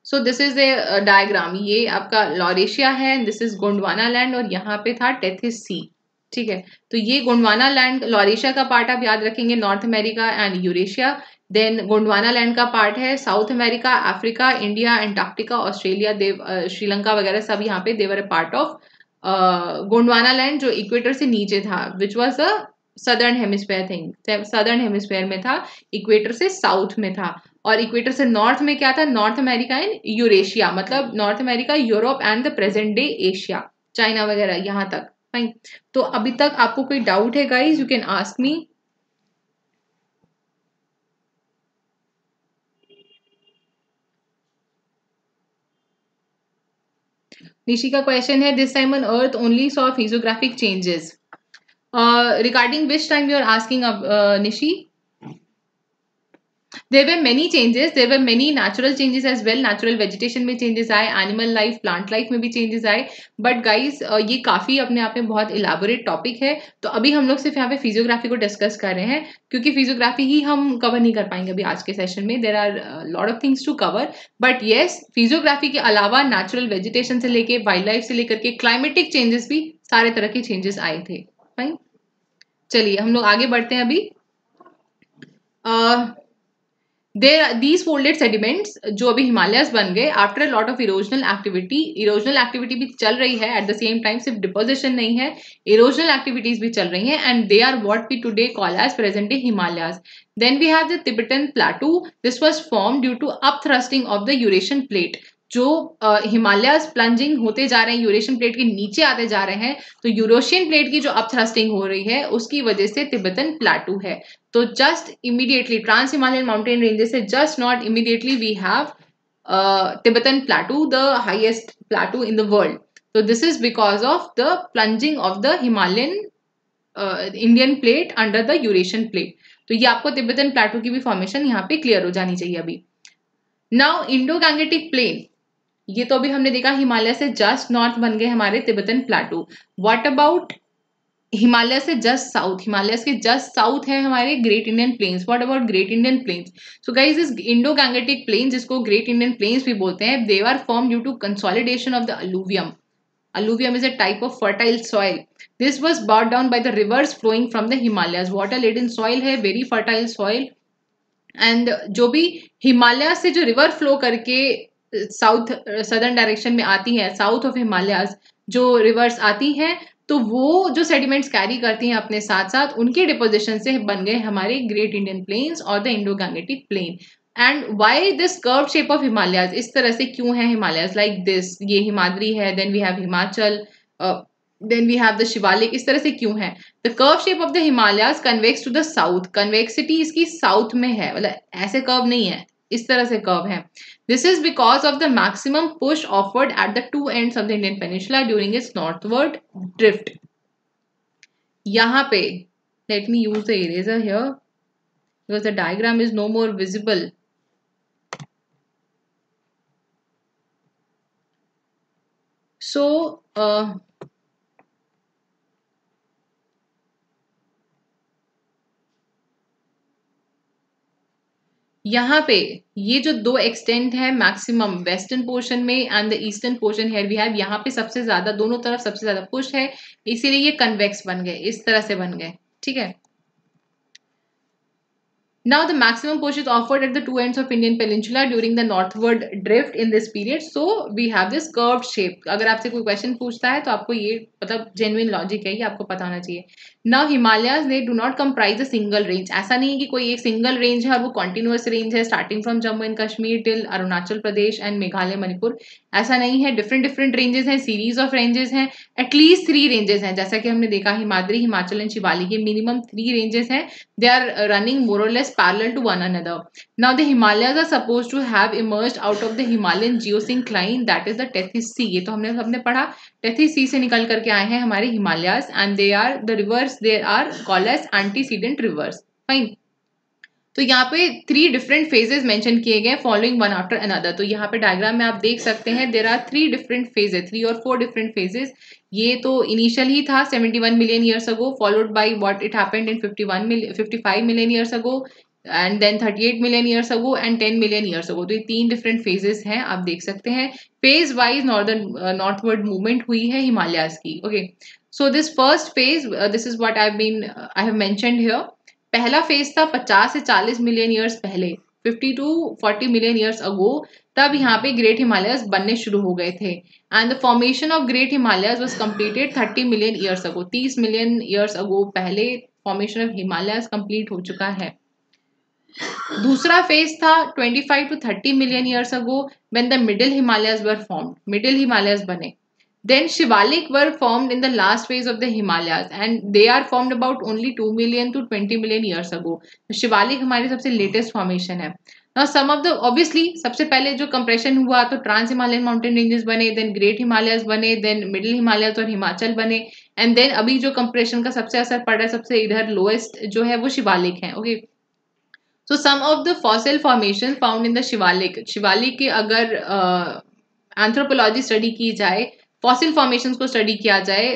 [SPEAKER 1] So this is a diagram ये आपका लॉरेशिया है दिस इज़ गोंडवाना लैंड और यहाँ पे था टेथिस सी। ठीक है? तो ये गोंडवाना लैंड लॉरेशिया का पार्ट आप याद रखेंगे, north America and Eurasia. Then Gondwana land का पार्ट है south America, Africa, India, Antarctica, Australia, देव श्रीलंका वगैरह सब यहाँ पे they were a part of Gondwana land जो इक्वेटर से नीचे था which was a southern hemisphere thing southern hemisphere में था इक्वेटर से साउथ में था. और इक्वेटर से नॉर्थ में क्या था? नॉर्थ अमेरिका एंड यूरेशिया मतलब North America Europe and the present day Asia China वगैरह, यहाँ तक. फाइन तो अभी तक आपको कोई डाउट है guys you can ask me Nishi का क्वेश्चन है this time on earth only saw physiographic changes regarding which time you are asking Nishi? There were many changes. There were many natural changes as well. Natural vegetation में changes आए animal life plant life में भी changes आए. Guys uh, ये काफ़ी अपने आप में बहुत elaborate topic है. तो अभी हम लोग सिर्फ़ यहाँ पे फिजियोग्राफी को डिस्कस कर रहे हैं क्योंकि फिजियोग्राफी ही हम कवर नहीं कर पाएँगे अभी आज के सेशन में. There are lot of things to cover but yes physiography के अलावा नेचुरल वेजिटेशन से लेके वाइल्ड लाइफ से लेकर के क्लाइमेटिक चेंजेस भी सारे तरह के चेंजेस आए थे. चलिए हम लोग आगे बढ़ते हैं अभी. देर दीज फोल्डेड सेडिमेंट्स जो अभी हिमालयस बन गए after a lot of erosional activity erosional activity भी चल रही है एट द सेम टाइम सिर्फ़ डिपोजिशन नहीं है इरोजनल एक्टिविटीज़ भी चल रही हैं and they are what we today call as present day Himalayas then we have the plateau this was form due to upthrusting of the Eurasian plate जो Himalaya plunging होते जा रहे हैं यूरेशियन प्लेट के नीचे आते जा रहे हैं तो यूरोशियन प्लेट की जो अपथ्रस्टिंग हो रही है, उसकी वजह से तिब्बतन प्लाटू है। तो just immediately trans Himalayan mountain ranges से just not immediately we have Tibetan plateau the highest plateau in the world तो this is because of the plunging of the Himalayan Indian plate under the Eurasian plate तो ये आपको Tibetan plateau की भी formation यहाँ पे clear हो जानी चाहिए अभी। नाउ इंडो गैंगेटिक प्लेन ये तो अभी हमने देखा हिमालय से जस्ट नॉर्थ बन गए हमारे Tibetan plateau what about Himalaya से जस्ट साउथ हिमालय के जस्ट साउथ है हमारे great Indian plains what about great Indian plains so guys इस इंडो गैंगेटिक प्लेन्स जिसको ग्रेट इंडियन प्लेन्स भी बोलते हैं they are form due to consolidation of the alluvium alluvium is a type of fertile soil. This was brought down by the rivers flowing from the himalayas. Water laden soil है, very fertile soil. And जो भी हिमालय से जो river flow करके south southern direction में आती है south of Himalayas जो रिवर्स आती हैं तो वो जो सेडिमेंट्स कैरी करती हैं अपने साथ साथ उनके डिपोजिशन से बन गए हमारे ग्रेट इंडियन प्लेन्स और the Indo Gangetic plain and why this curve shape of Himalayas इस तरह से क्यों है हिमालयाज लाइक दिस ये हिमाद्री है then we have Himachal then we have the Shivalik इस तरह से क्यों है? The curve shape of the Himalayas convex to the south convexity इसकी साउथ में है मतलब ऐसे कर्व नहीं है, इस तरह से कर्व है. this is because of the maximum push offward at the two ends of the Indian peninsula during its northward drift यहाँ पे let me use the eraser here because the diagram is no more visible so uh, यहाँ पे ये जो दो extent है maximum western portion में and the eastern portion here we have यहाँ पे सबसे ज़्यादा, दोनों तरफ़ सबसे ज़्यादा पुश है, इसीलिए ये कन्वेक्स बन गए, इस तरह से बन गए, ठीक है? Now, the maximum push is offered at the two ends of Indian Peninsula during the northward drift in this period. So, we have this curved shape. अगर आपसे कोई क्वेश्चन पूछता है तो आपको ये मतलब जेन्युइन लॉजिक है, ये आपको पता होना चाहिए now Himalayas they do not comprise a single range ऐसा नहीं है कि कोई एक सिंगल रेंज है और वो कॉन्टिन्यूस रेंज है starting from Jammu and Kashmir till Arunachal Pradesh and Meghalaya Manipur ऐसा नहीं है डिफरेंट डिफरेंट रेंजेस हैं सीरीज़ ऑफ़ रेंजेस हैं एटलीस्ट थ्री रेंजेस हैं। जैसा कि हमने देखा, हिमाद्री, हिमाचल एंड शिवाली ये मिनिमम थ्री रेंजेस हैं। They are running more less parallel to one another now the Himalayas are suppose to have emerge out of the Himalayan geosyncline that is the Tethys sea ये तो हमने सबने पढ़ा। Tethys sea से निकल करके आए हैं हमारे Himalayas and they are the rivers there are called as antecedent rivers fine तो यहाँ पे थ्री डिफरेंट फेजेस मेंशन किए गए फॉलोइंग वन आफ्टर अनदर तो यहाँ पे डायग्राम में आप देख सकते हैं there are three different phases three और फोर डिफरेंट फेजेस ये तो इनिशियल ही था 71 million years ago followed by what it happened in 51 million 55 million years ago and then 38 million years ago and 10 million years ago तो ये तीन different phases हैं, आप देख सकते हैं. Phase wise northern northward movement हुई है हिमालयाज की okay so this first phase this is what I been I have mentioned here पहला फ़ेज़ था 50 से 40 मिलियन ईयर्स पहले 50 टू 40 मिलियन ईयर्स अगो तब यहाँ पे ग्रेट हिमालयस बनने शुरू हो गए थे। And the formation of great Himalayas was completed 30 million years ago 30 million years ago पहले फॉर्मेशन ऑफ़ हिमालयस कंप्लीट हो चुका है। दूसरा फ़ेज़ था 25 to 30 million years ago when the middle Himalayas were formed middle Himalayas बने। Then Shivalik were formed in the last phase of the Himalayas and they are formed about only 2 million to 20 million years ago. तो शिवालिक हमारी सबसे latest formation है Now some of the obviously सबसे पहले जो compression हुआ तो ट्रांस हिमालयन माउंटेन रेंजेस बने देन ग्रेट हिमालयस बने देन मिडिल हिमालयस और हिमाचल बने एंड देन अभी जो कंप्रेशन का सबसे असर पड़ रहा है सबसे इधर लोएस्ट जो है वो शिवालिक है okay so some of the fossil formation found in the Shivalik Shivalik के अगर एंथ्रोपोलॉजी uh, स्टडी की जाए फॉसिल फॉर्मेशन को स्टडी किया जाए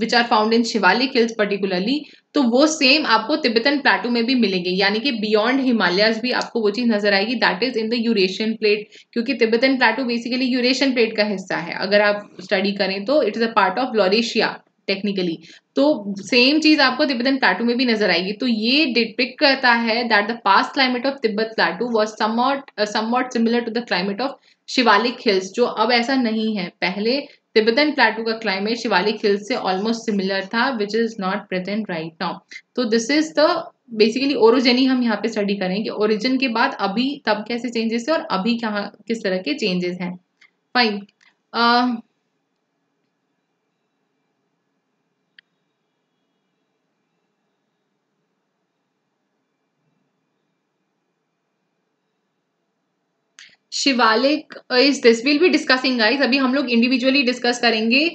[SPEAKER 1] which are found in Shivalik hills particularly तो वो सेम आपको तिब्बतन प्लेटू में भी मिलेंगे। यानी कि बियॉन्ड हिमालयाज भी आपको वो चीज़ नज़र आएगी। That is in the Eurasian plate क्योंकि Tibetan plateau basically Eurasian plate का हिस्सा है। अगर आप स्टडी करें तो it is a part of Laurasia technically तो सेम चीज़ आपको तिब्बतन प्लेटू में भी नज़र आएगी। तो ये डिपिक करता है that the past climate of Tibet plateau was somewhat somewhat similar to the climate of Shivalik hills जो अब ऐसा नहीं है। पहले तिब्बतन प्लेटू का क्लाइमेट शिवालिक हिल्स से ऑलमोस्ट सिमिलर था which is not present right now तो this is the basically origin ही हम यहाँ पे स्टडी करेंगे। ओरिजिन के बाद अभी तब कैसे चेंजेस है और अभी क्या, किस तरह के चेंजेस हैं। Fine Shivalik is this will be discussing guys अभी हम लोग इंडिविजुअली डिस्कस करेंगे.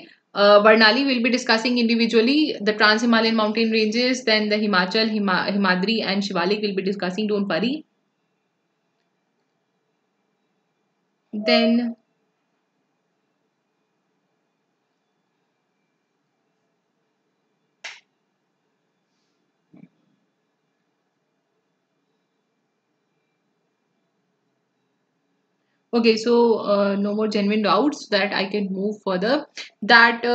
[SPEAKER 1] Varnali will be discussing individually the trans Himalayan mountain ranges then the Himachal Himadri and Shivalik will be discussing don't worry then okay so no more more genuine that I can move move that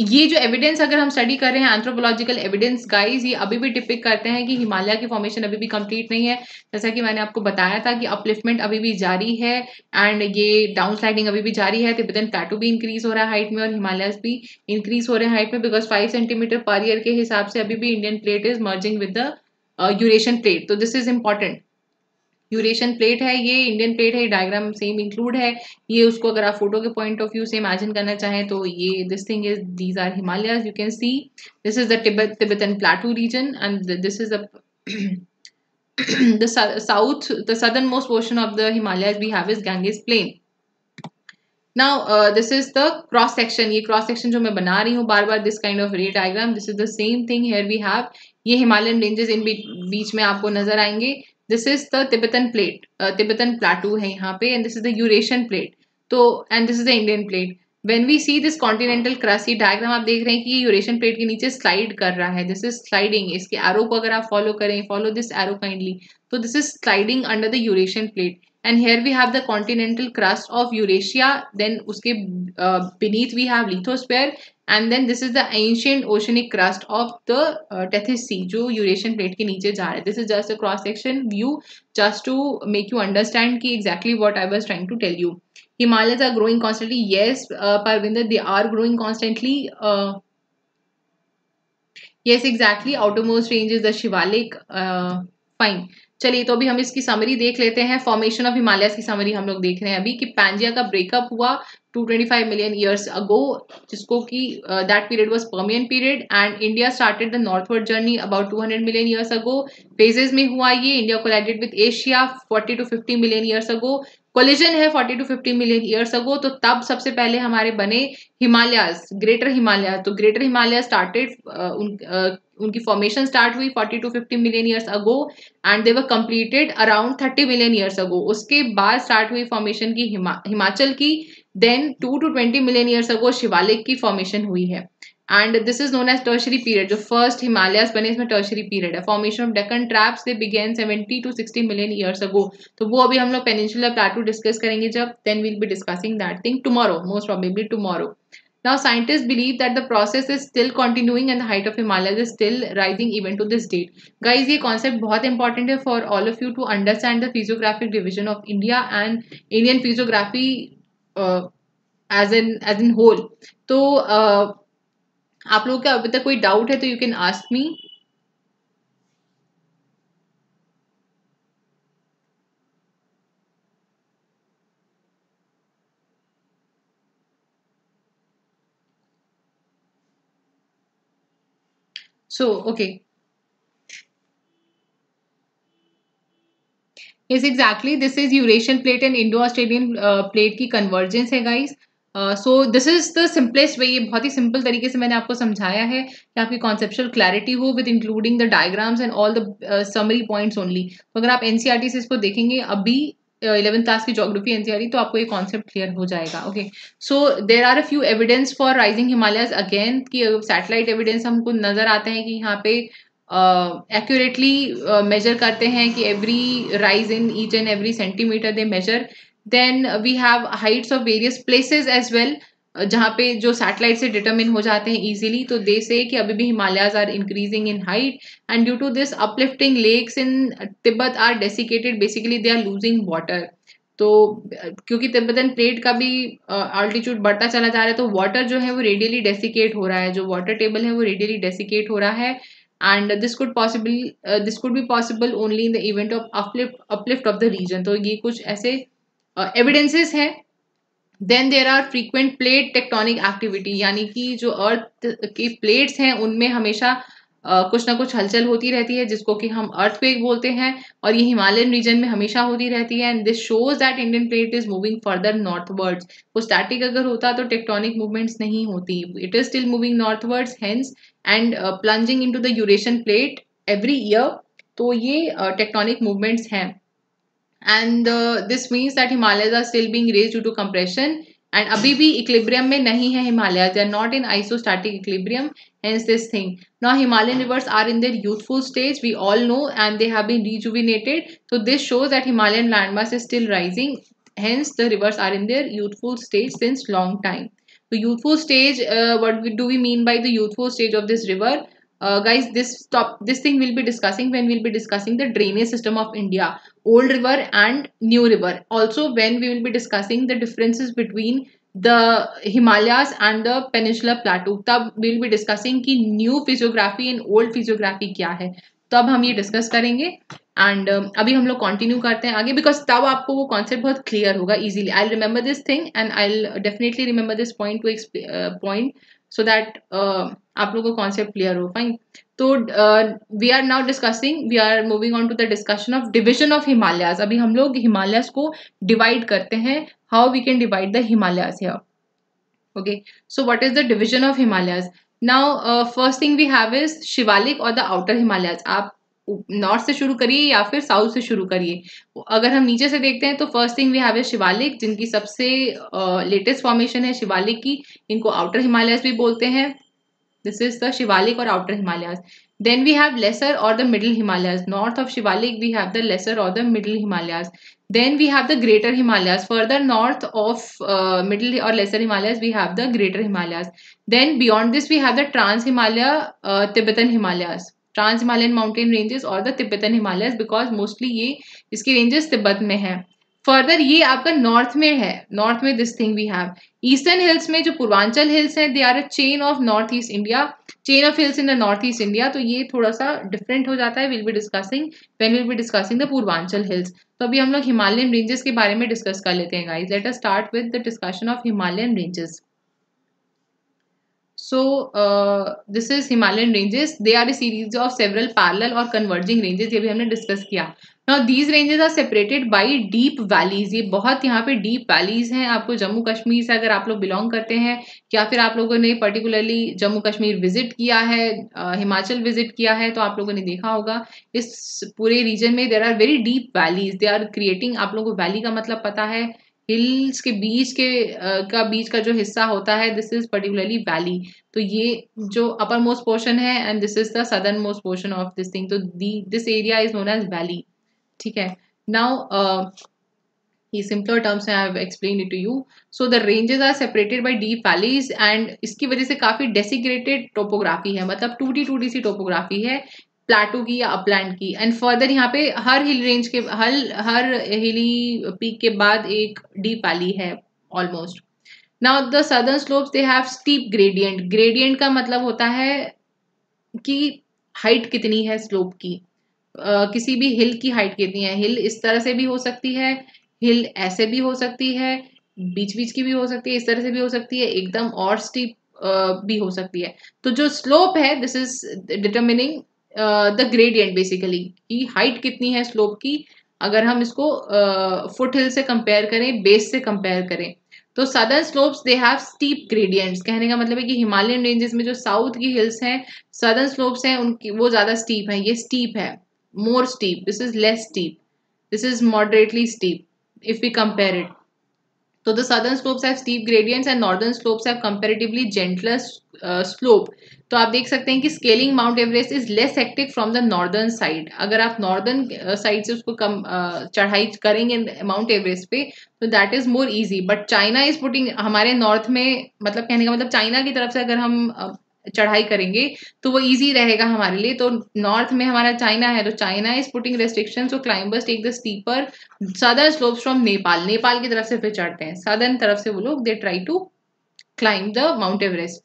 [SPEAKER 1] ये जो evidence अगर हम study कर रहे हैं anthropological evidence guys ये अभी भी टिपिक करते हैं कि हिमालय की फॉर्मेशन अभी भी कंप्लीट नहीं है। जैसा कि मैंने आपको बताया था कि अपलिफ्टमेंट अभी भी जारी है एंड ये डाउन स्लाइडिंग अभी भी जारी है तिब्बतन प्लेटो भी इंक्रीज हो रहा है हाइट में और हिमालय भी इंक्रीज हो रहे हैं हाइट में because five centimetre per year के हिसाब से अभी भी Indian plate is merging with the Eurasian plate तो this is important Eurasian plate है, ये इंडियन प्लेट है डायग्राम सेम इंक्लूड है। ये उसको अगर आप फ़ोटो के पॉइंट ऑफ़ व्यू से इमेजिन करना चाहें तो ये this thing is these are Himalayas you can see this is the Tibet plateau region and this is the south the southern most portion of the Himalayas we have is Ganges plain now this is the cross section ये cross section जो मैं बना रही हूँ, बार बार this kind of ray diagram this is the same thing here we have ये Himalayan ranges इन बीच में आपको नज़र आएँगे। This is the Tibetan plate Tibetan plateau है यहाँ पे and this is the Eurasian plate तो and this is the Indian plate when we see this continental crust ये डायग्राम आप देख रहे हैं कि ये यूरेशियन प्लेट के नीचे स्लाइड कर रहा है. दिस इज़ स्लाइडिंग इसके एरो को अगर आप फॉलो करें फॉलो दिस एरो काइंडली तो this is sliding under the Eurasian plate and here we have the continental crust of Eurasia then उसके beneath we have lithosphere and then this is the ancient oceanic crust of the Tethys sea जो Eurasian plate के नीचे जा रहा है। This is just a cross section view just to make you understand की exactly what I was trying to tell you Himalayas are growing constantly yes Parvinder they are growing constantly exactly. Outermost range is the shivalik uh, fine. चलिए तो अभी हम इसकी summary देख लेते हैं। Formation of Himalayas की समरी हम लोग देख रहे हैं अभी कि पैंजिया का ब्रेकअप हुआ। 225 मिलियन ईयर्स अगो जिसको कि that period was Permian period and India started the northward journey about 200 million years ago phases में हुआ ये India collided with Asia 40 to 50 million years ago collision है 40 टू 50 मिलियन ईयर्स अगो तो तब सबसे पहले हमारे बने हिमालयाज ग्रेटर हिमालय तो ग्रेटर हिमालय स्टार्टेड उनकी फॉर्मेशन स्टार्ट हुई 40 to 50 million years ago and they were completed around 30 million years ago उसके बाद स्टार्ट हुई फॉर्मेशन की हिमा, हिमाचल की. Then to to twenty million years ago Shivalik की फॉर्मेशन हुई है. And this is known as tertiary period जो फ़र्स्ट हिमालय बने, इसमें टर्शरी पीरियड है. Formation of Deccan traps they begin seventy to sixty million years ago तो वो अभी हम लोग पेनिशुलर प्लाटू डिस्कस करेंगे जब then we'll be discussing that thing tomorrow most probably tomorrow now scientist believe that the process is still continuing and height of Himalaya is still rising event to this date guys ये concept बहुत important है for all of you to understand the physiographic division of India and Indian physiography uh, an as an whole तो uh, आप लोगों का अभी तक कोई डाउट है तो you can ask me so okay. Yes exactly. This is eurasian plate and indo australian uh, plate की convergence है guys. So this is the simplest way ये बहुत ही सिंपल तरीके से मैंने आपको समझाया है कि आपकी कॉन्सेप्चुअल क्लैरिटी हो with including the diagrams and all the summary points only तो अगर आप एनसीईआरटी से इसको देखेंगे अभी इलेवन क्लास की जोग्राफी एनसीआरटी तो आपको ये कॉन्सेप्ट क्लियर हो जाएगा okay so there are a few evidence for rising Himalayas again की सैटेलाइट एविडेंस हमको नज़र आते हैं कि यहाँ पे एक्यूरेटली मेजर करते हैं कि every rise in each and every centimetre they measure then we have heights of various places as well जहाँ पे जो सैटेलाइट से डिटरमिन हो जाते हैं इजीली तो दे से कि अभी भी Himalayas are increasing in height and due to this uplifting lakes in Tibet are desiccated basically they are losing water तो क्योंकि तिब्बतन प्लेट का भी आल्टीट्यूड uh, बढ़ता चला जा रहा है तो वाटर जो है वो रेडियली डेसिकेट हो रहा है. जो वाटर टेबल है वो रेडियली डेसिकेट हो रहा है. And this could possible this could be possible only in the event of uplift uplift of the region तो ये कुछ ऐसे एविडेंसेस uh, है. Then there are frequent plate tectonic activity यानी कि जो अर्थ की प्लेट्स हैं उनमें हमेशा Uh, कुछ ना कुछ हलचल होती रहती है जिसको कि हम अर्थ पे बोलते हैं और ये हिमालयन रीजन में हमेशा होती रहती है. And this shows that Indian plate is moving further northwards वो स्टैटिक अगर होता तो टेक्टोनिक मूवमेंट्स नहीं होती. It is still moving northwards hence and plunging into the Eurasian plate every year तो ये टेक्टोनिक uh, मूवमेंट्स हैं. And this means that Himalayas are still being raise due to compression and अभी भी equilibrium में नहीं है Himalaya they are not in isostatic equilibrium hence this thing now Himalayan rivers are in their youthful stage we all know and they have been rejuvenated तो this shows that Himalayan landmark is still rising hence the rivers are in their youthful stage since long time so youthful stage uh, what do we mean by the youthful stage of this river uh, guys this stop this thing we'll be discussing when we'll be discussing the drainage system of india old river and new river also when we will be discussing the differences between the himalayas and the peninsular plateau tab we'll be discussing ki new physiography and old physiography kya hai तब हम ये discuss करेंगे। And uh, अभी हम लोग continue करते हैं आगे बिकॉज़ तब आपको वो कॉन्सेप्ट बहुत क्लियर होगा easily I remember this thing and I definitely remember this point to point so that आप लोगों को कॉन्सेप्ट क्लियर हो। फाइन तो we are now discussing we are moving on to the discussion of division of Himalayas अभी हम लोग हिमालयाज को divide करते हैं how we can divide the Himalayas here okay. So what is the division of himalayas? Now first thing we have is Shivalik और the outer Himalayas आप north से शुरू करिए या फिर साउथ से शुरू करिए। अगर हम नीचे से देखते हैं तो first thing we have is Shivalik जिनकी सबसे लेटेस्ट uh, फॉर्मेशन है शिवालिक की। इनको आउटर हिमालयाज भी बोलते हैं। दिस इज़ द शिवालिक और outer Himalayas then we have lesser और the middle Himalayas north of Shivalik we have the lesser और the middle Himalayas then we have the greater himalayas further north of uh, middle or lesser himalayas we have the greater himalayas then beyond this we have the trans himalaya uh, tibetan himalayas trans Himalayan mountain ranges और the Tibetan Himalayas because mostly ये इसके ranges Tibet में है further ये आपका north में है north में this thing we have eastern hills में जो पूर्वांचल हिल्स हैं they are a chain of north east India chain of hills in the north east India तो ये थोड़ा सा डिफरेंट हो जाता है will be discussing when will be discussing the Purvanchal hills तो अभी हम लोग हिमालयन रेंजेस के बारे में डिस्कस कर लेते हैं guys let us start with the discussion of Himalayan ranges So uh, this is Himalayan ranges. They are a series of several parallel or converging ranges. ये भी हमने डिस्कस किया Now, these ranges are separated by deep valleys. ये बहुत यहाँ पे deep valleys हैं. आपको जम्मू कश्मीर से अगर आप लोग बिलोंग करते हैं, या फिर आप लोगों ने पर्टिकुलरली जम्मू कश्मीर विज़िट किया है हिमाचल विज़िट किया है तो आप लोगों ने देखा होगा, इस पूरे रीजन में there are very deep valleys they are creating आप लोगों को वैली का मतलब पता है. हिल्स के बीच के का बीच का जो हिस्सा होता है दिस इज़ पर्टिकुलरली वैली तो ये जो अपर मोस्ट पोर्शन है and this is the southern most portion of this thing तो this area is known as valley ठीक है? नाउ ये सिंपलर टर्म्स हैं I have explain it to you so the ranges are separated by deep valleys and इसकी वजह से काफ़ी desegregated topography है। मतलब टूटी टूटी सी टोपोग्राफी है प्लाटो की या अपलैंड की। एंड फर्दर यहाँ पे हर हिल रेंज के हर हर हिली पीक के बाद एक डीप वैली है almost now the southern slopes they have steep gradient gradient का मतलब होता है कि हाइट कितनी है स्लोप की। किसी भी हिल की हाइट कितनी है। हिल इस तरह से भी हो सकती है हिल ऐसे भी हो सकती है बीच बीच की भी हो सकती है इस तरह से भी हो सकती है एकदम और स्टीप भी हो सकती है। तो जो स्लोप है this is determining the gradient basically कि हाइट कितनी है स्लोप की। अगर हम इसको फुट uh, हिल से कंपेयर करें बेस से कंपेयर करें तो southern slopes they have steep gradients कहने का मतलब है कि हिमालयन रेंजेस में जो साउथ की हिल्स हैं सदर्न स्लोप्स हैं उनकी वो ज़्यादा स्टीप है ये स्टीप है। More steep this is less steep this is moderately steep if we compare it तो the southern slopes have steep gradients and northern slopes have comparatively gentler slope तो आप देख सकते हैं कि scaling mount Everest is less active from the northern side अगर आप northern side uh, से उसको कम uh, चढ़ाई करेंगे माउंट एवरेस्ट पे तो that is more easy but China is putting हमारे नॉर्थ में मतलब कहने का मतलब चाइना की तरफ़ से अगर हम uh, चढ़ाई करेंगे तो वो इजी रहेगा हमारे लिए। तो नॉर्थ में हमारा चाइना है तो China is putting restriction so climbers take the steeper southern slopes from Nepal Nepal की तरफ़ से फिर चढ़ते हैं। सदर्न तरफ़ से वो लोग they try to climb the mount Everest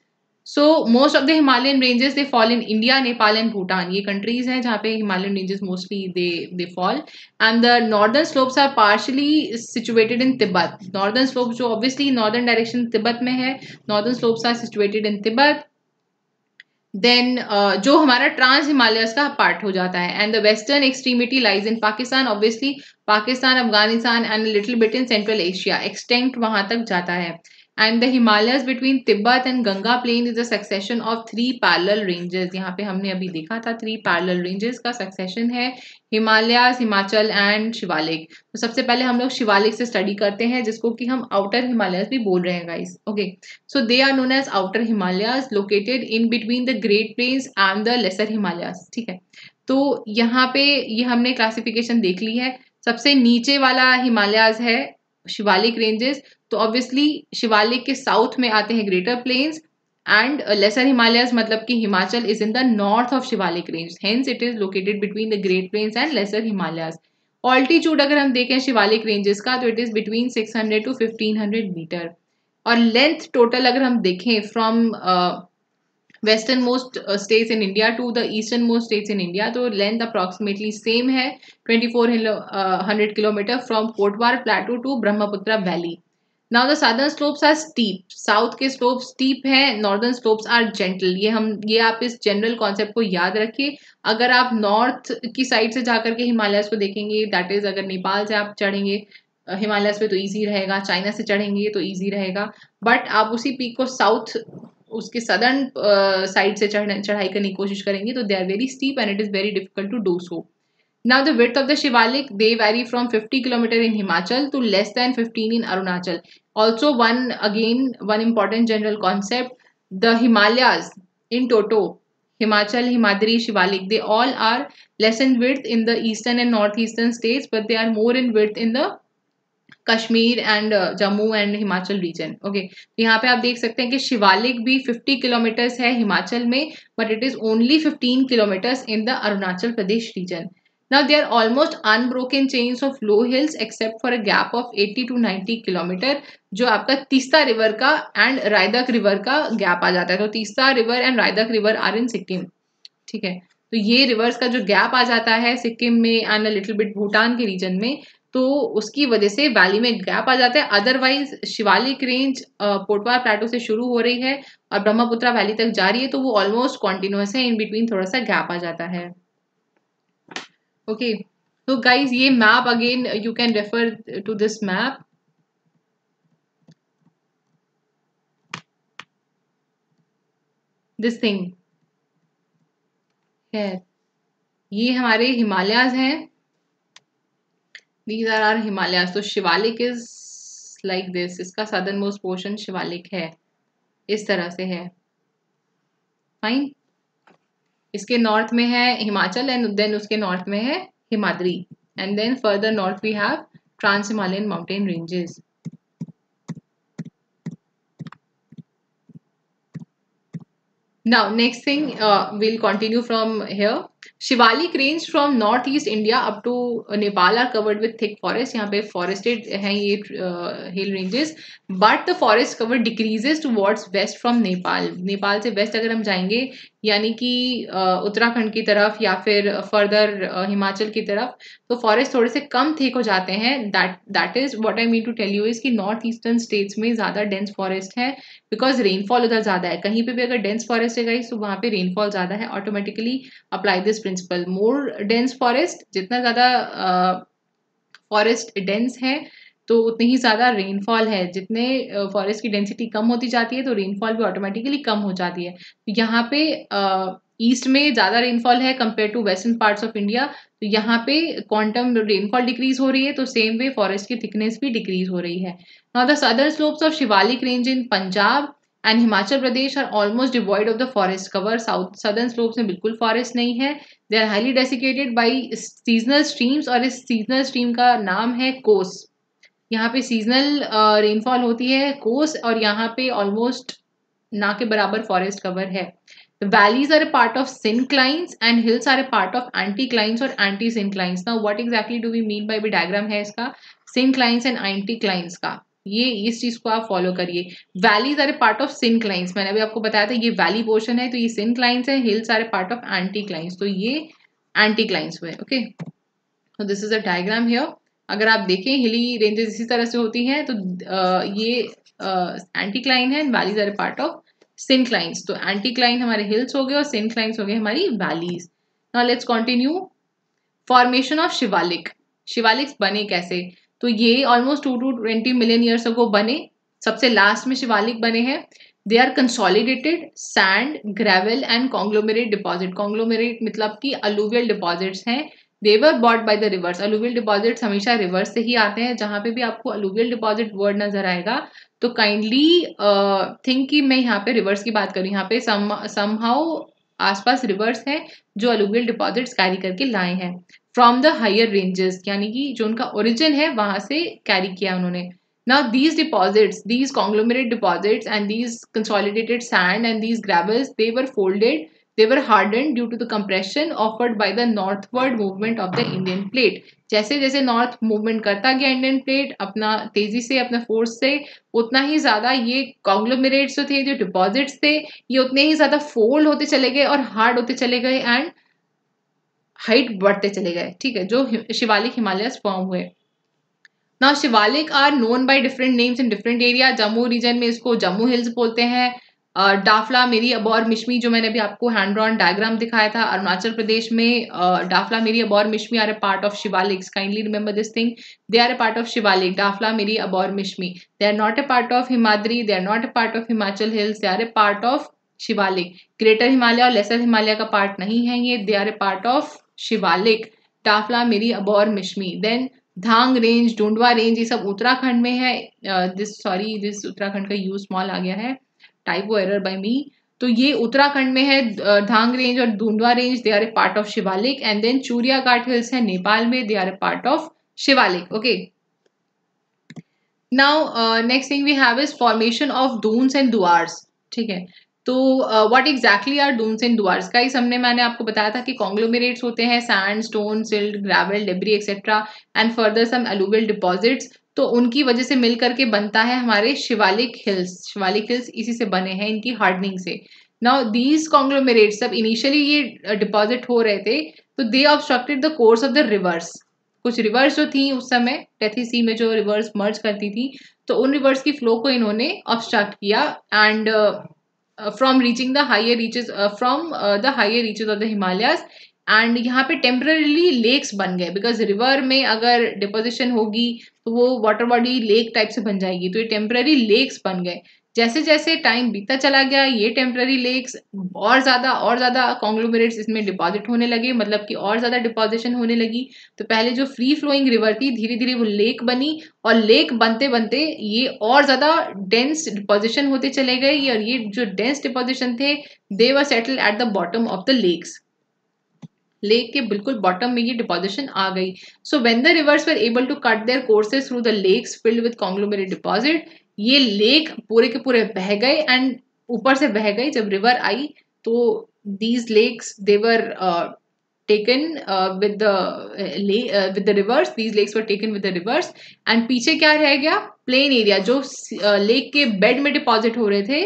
[SPEAKER 1] so most of the Himalayan ranges they fall in India Nepal and Bhutan ये कंट्रीज़ हैं जहाँ पे Himalayan ranges mostly they they fall and the northern slopes are partially situated in Tibet northern slope जो obviously northern direction Tibet में है northern slopes are situated in Tibet then uh, जो हमारा trans Himalayas का part हो जाता है. And the western extremity lies in Pakistan obviously Pakistan Afghanistan and little bit in central Asia extent वहाँ तक जाता है. And the Himalayas between Tibet and Ganga plain is a succession of three parallel ranges यहाँ पे हमने अभी देखा था थ्री पैरल रेंजेस का सक्सेशन है हिमालयास हिमाचल एंड शिवालिक तो सबसे पहले हम लोग शिवालिक से स्टडी करते हैं, जिसको कि हम आउटर हिमालयस भी बोल रहे हैं guys okay so they are known as outer Himalayas located in between the great plains and the lesser Himalayas ठीक है. तो यहाँ पे ये हमने क्लासिफिकेशन देख ली है. सबसे नीचे वाला हिमालयाज है शिवालिक रेंजेस तो ऑब्वियसली शिवालिक के साउथ में आते हैं greater plains and lesser Himalayas मतलब कि Himachal is in the north of Shivalik range hence it is located between the great plains and lesser Himalayas altitude अगर हम देखें शिवालिक रेंजेस का तो it is between 600 to 1500 metre और length total अगर हम देखें from western most states in India to the eastern most states in India तो लेंथ अप्रॉक्सीमेटली सेम है 2400 kilometre from Kotwar plateau to Brahmaputra valley now the southern slopes are steep south के slope steep है northern slopes are gentle ये हम, ये आप इस general concept को याद रखिए। अगर आप नॉर्थ की साइड से जाकर के हिमालयस को देखेंगे दैट इज़ अगर नेपाल से आप चढ़ेंगे हिमालयस पे तो इजी रहेगा चाइना से चढ़ेंगे तो इजी रहेगा। बट आप उसी पीक को साउथ उसके सदर्न साइड से चढ़ चढ़ाई करने की कोशिश करेंगे तो they are very steep and it is very difficult to do so Now the width of the Shivalik, they vary from 50 km in Himachal to less than 15 in Arunachal. Also one, again, one important general concept, the Himalayas in toto, Himachal, Himadri, Shivalik, they all are less in width in the eastern and northeastern states, but they are more in width in the Kashmir and Jammu and Himachal region okay तो यहाँ पे आप देख सकते हैं कि शिवालिक भी 50 kilometres है हिमाचल में but it is only 15 kilometres in the Arunachal Pradesh region Now they are almost unbroken chains of low hills except for a gap of 80 to 90 kilometre जो आपका तीस्ता रिवर का एंड रायदक रिवर का गैप आ जाता है। तो Teesta river and Raidak river are in Sikkim ठीक है? तो ये रिवर्स का जो गैप आ जाता है सिक्किम में एंड लिटिल बिट भूटान के रीजन में तो उसकी वजह से वैली में गैप आ जाता है। Otherwise Shivalik range Potwar plateau से शुरू हो रही है और ब्रह्मपुत्रा वैली तक जा रही है तो वो ऑलमोस्ट कॉन्टिन्यूस है इन बिटवीन थोड़ा सा गैप आ जाता है। Okay तो गाइज़ ये map again you can refer to this map this thing ये हमारे हिमालयाज हैं दीज आर आर हिमालयाज तो शिवालिक इज़ लाइक दिस इसका सदर्न मोस्ट पोर्शन शिवालिक है इस तरह से है फाइन इसके नॉर्थ में है हिमाचल एंड देन उसके नॉर्थ में है Himadri. And then further north we have trans Himalayan mountain ranges next thing uh, we'll continue from here. Shivalik range from north east India up to Nepal are covered with thick forest यहाँ पे forested हैं ये hill ranges but the forest cover decreases towards west from Nepal Nepal से west अगर हम जाएँगे यानी कि उत्तराखंड की तरफ़ या फिर फर्दर हिमाचल की तरफ़ तो फॉरेस्ट थोड़े से कम थिक हो जाते हैं। That that is what I mean to tell you is कि नॉर्थ ईस्टर्न स्टेट्स में ज़्यादा डेंस फॉरेस्ट है बिकॉज़ रेनफॉल उधर ज़्यादा है। कहीं पे भी अगर डेंस फॉरेस्ट है तो वहाँ पे रेनफॉल ज़्यादा है। Automatically apply this principle more dense forest जितना ज़्यादा फॉरेस्ट डेंस है तो उतनी ही ज़्यादा रेनफॉल है। जितने फॉरेस्ट की डेंसिटी कम होती जाती है तो रेनफॉल भी ऑटोमेटिकली कम हो जाती है। यहाँ पे ईस्ट में ज़्यादा रेनफॉल है compare to western parts of India तो यहाँ पे क्वांटम रेनफॉल डिक्रीज हो रही है तो सेम वे फॉरेस्ट की थिकनेस भी डिक्रीज हो रही है। Now the southern slopes of Shivalik range in Punjab and Himachal Pradesh are almost devoid of the forest cover south southern slopes में बिल्कुल फॉरेस्ट नहीं है। They are highly desiccated by seasonal streams और इस seasonal stream का नाम है कोस। यहाँ पे सीजनल रेनफॉल होती है कोस और यहाँ पे ऑलमोस्ट ना के बराबर फॉरेस्ट कवर है। Valleys are a part of synclines and hills are a part of anticlines और एंटी सिंक्लाइंस ना what exactly do we mean by diagram है इसका? सिंक्लाइंस एंड एंटी क्लाइंस का। ये, इस चीज़ को आप फॉलो करिए। Valleys are a part of synclines मैंने अभी आपको बताया था, ये वैली पोर्शन है तो ये सिन क्लाइंस है hills are a part of anticlines तो ये एंटी क्लाइंस हुए okay this is a diagram here अगर आप देखें हिली रेंजेस इसी तरह से होती हैं तो आ, ये एंटी क्लाइन है valleys are part of synclines तो एंटी क्लाइन हमारे हिल्स हो गए और सिंक्लाइंस हो गए हमारी valleys now let's continue formation of Shivalik Shivaliks बने कैसे? तो ये almost two two twenty million years को बने. सबसे लास्ट में शिवालिक बने हैं. They are consolidated sand gravel and conglomerate deposit conglomerate मतलब कि अलूवियल डिपॉजिट्स हैं. They were brought by the rivers alluvial deposits हमेशा रिवर्स से ही आते हैं। जहाँ पे भी आपको अलूवियल डिपॉजिट वर्ड नज़र आएगा तो काइंडली थिंक कि मैं यहाँ पे रिवर्स की बात करूँ यहाँ पे सम समहाउ आसपास रिवर्स है जो अलूवियल डिपॉजिट्स कैरी करके लाए हैं। फ्रॉम द हायर रेंजेस यानी कि जो उनका ओरिजिन है वहाँ से कैरी किया उन्होंने। Now these deposits, these conglomerate deposits and these consolidated sand and these gravels, they were folded, they were hardened due to the compression offered by the northward movement of the Indian plate. जैसे जैसे north movement करता गया Indian plate अपना तेज़ी से, अपने force से, उतना ही ज़्यादा ये कॉन्ग्लोमरेट्स जो थे, जो डिपॉजिट्स थे, ये उतने ही ज़्यादा फोल्ड होते चले गए और हार्ड होते चले गए एंड हाइट बढ़ते चले गए। ठीक है, जो शिवालिक हिमालय फॉर्म हुए। ना Shivalik are known by different names in different area Jammu region में इसको जम्मू हिल्स बोलते हैं। डाफला मेरी अबौर मिशमी, जो मैंने अभी आपको हैंड ड्रॉन डायग्राम दिखाया था, अरुणाचल प्रदेश में Dafla Miri Abor Mishmi are a part of Shivalik kindly remember this thing they are a part of Shivalik Dafla Miri Abor Mishmi they are not a part of Himadri they are not a part of Himachal hills they are a part of Shivalik greater Himalaya और lesser Himalaya का part नहीं है ये. They are a part of Shivalik Dafla Miri Abor Mishmi then Dhang range Dundwa range ये सब उत्तराखंड में है. This sorry this Uttarakhand का यू स्मॉल आ गया है. टाइपो एरर बाय मी तो ये उत्तराखंड में है धांग रेंज और Dundwa range they are a part of Shivalik and then Churia Ghat hills है नेपाल में they are a part of Shivalik okay now next thing we have is formation of Duns and Duars ठीक है? तो what exactly are Duns and Duars का हमने मैंने आपको बताया था कि कॉन्ग्लोमेरेट्स होते हैं sandstone silt gravel debris etcetera and further some alluvial deposits तो उनकी वजह से मिल करके बनता है हमारे शिवालिक हिल्स शिवालिक हिल्स इसी से बने हैं इनकी हार्डनिंग से। नाउ दीज कॉन्ग्लोमेरेट सब इनिशियली ये डिपॉजिट हो रहे थे तो they obstructed the course of the rivers कुछ रिवर्स जो थी उस समय टेथी सी में जो रिवर्स मर्ज करती थी तो उन रिवर्स की फ्लो को इन्होंने ऑब्स्ट्रक्ट किया and from reaching the higher reaches from the higher reaches of the Himalayas and यहाँ पे टेम्परली लेक्स बन गए बिकॉज़ रिवर में अगर डिपोजिशन होगी तो वो वाटर बॉडी लेक टाइप से बन जाएगी। तो ये टेम्पररी लेक्स बन गए। जैसे जैसे टाइम बीतता चला गया, ये टेम्पररी लेक्स और ज़्यादा और ज़्यादा कॉन्ग्लोमरेट्स इसमें डिपॉजिट होने लगे मतलब कि और ज़्यादा डिपॉजिशन होने लगी। तो पहले जो फ्री फ्लोइंग रिवर थी धीरे धीरे वो लेक बनी और लेक बनते बनते ये और ज़्यादा डेंस डिपोजिशन होते चले गए। और ये जो डेंस डिपोजिशन थे they were settle at the bottom of the lakes lake के बिल्कुल बॉटम में ये डिपोजिशन आ गई। So when the rivers were able to cut their courses through the lakes filled with conglomerate deposit ये lake पूरे के पूरे बह गए एंड ऊपर से बह गई जब रिवर आई तो these lakes they were taken with the rivers these lakes were taken with the rivers and पीछे क्या रह गया? प्लेन एरिया जो लेक uh, के बेड में डिपॉजिट हो रहे थे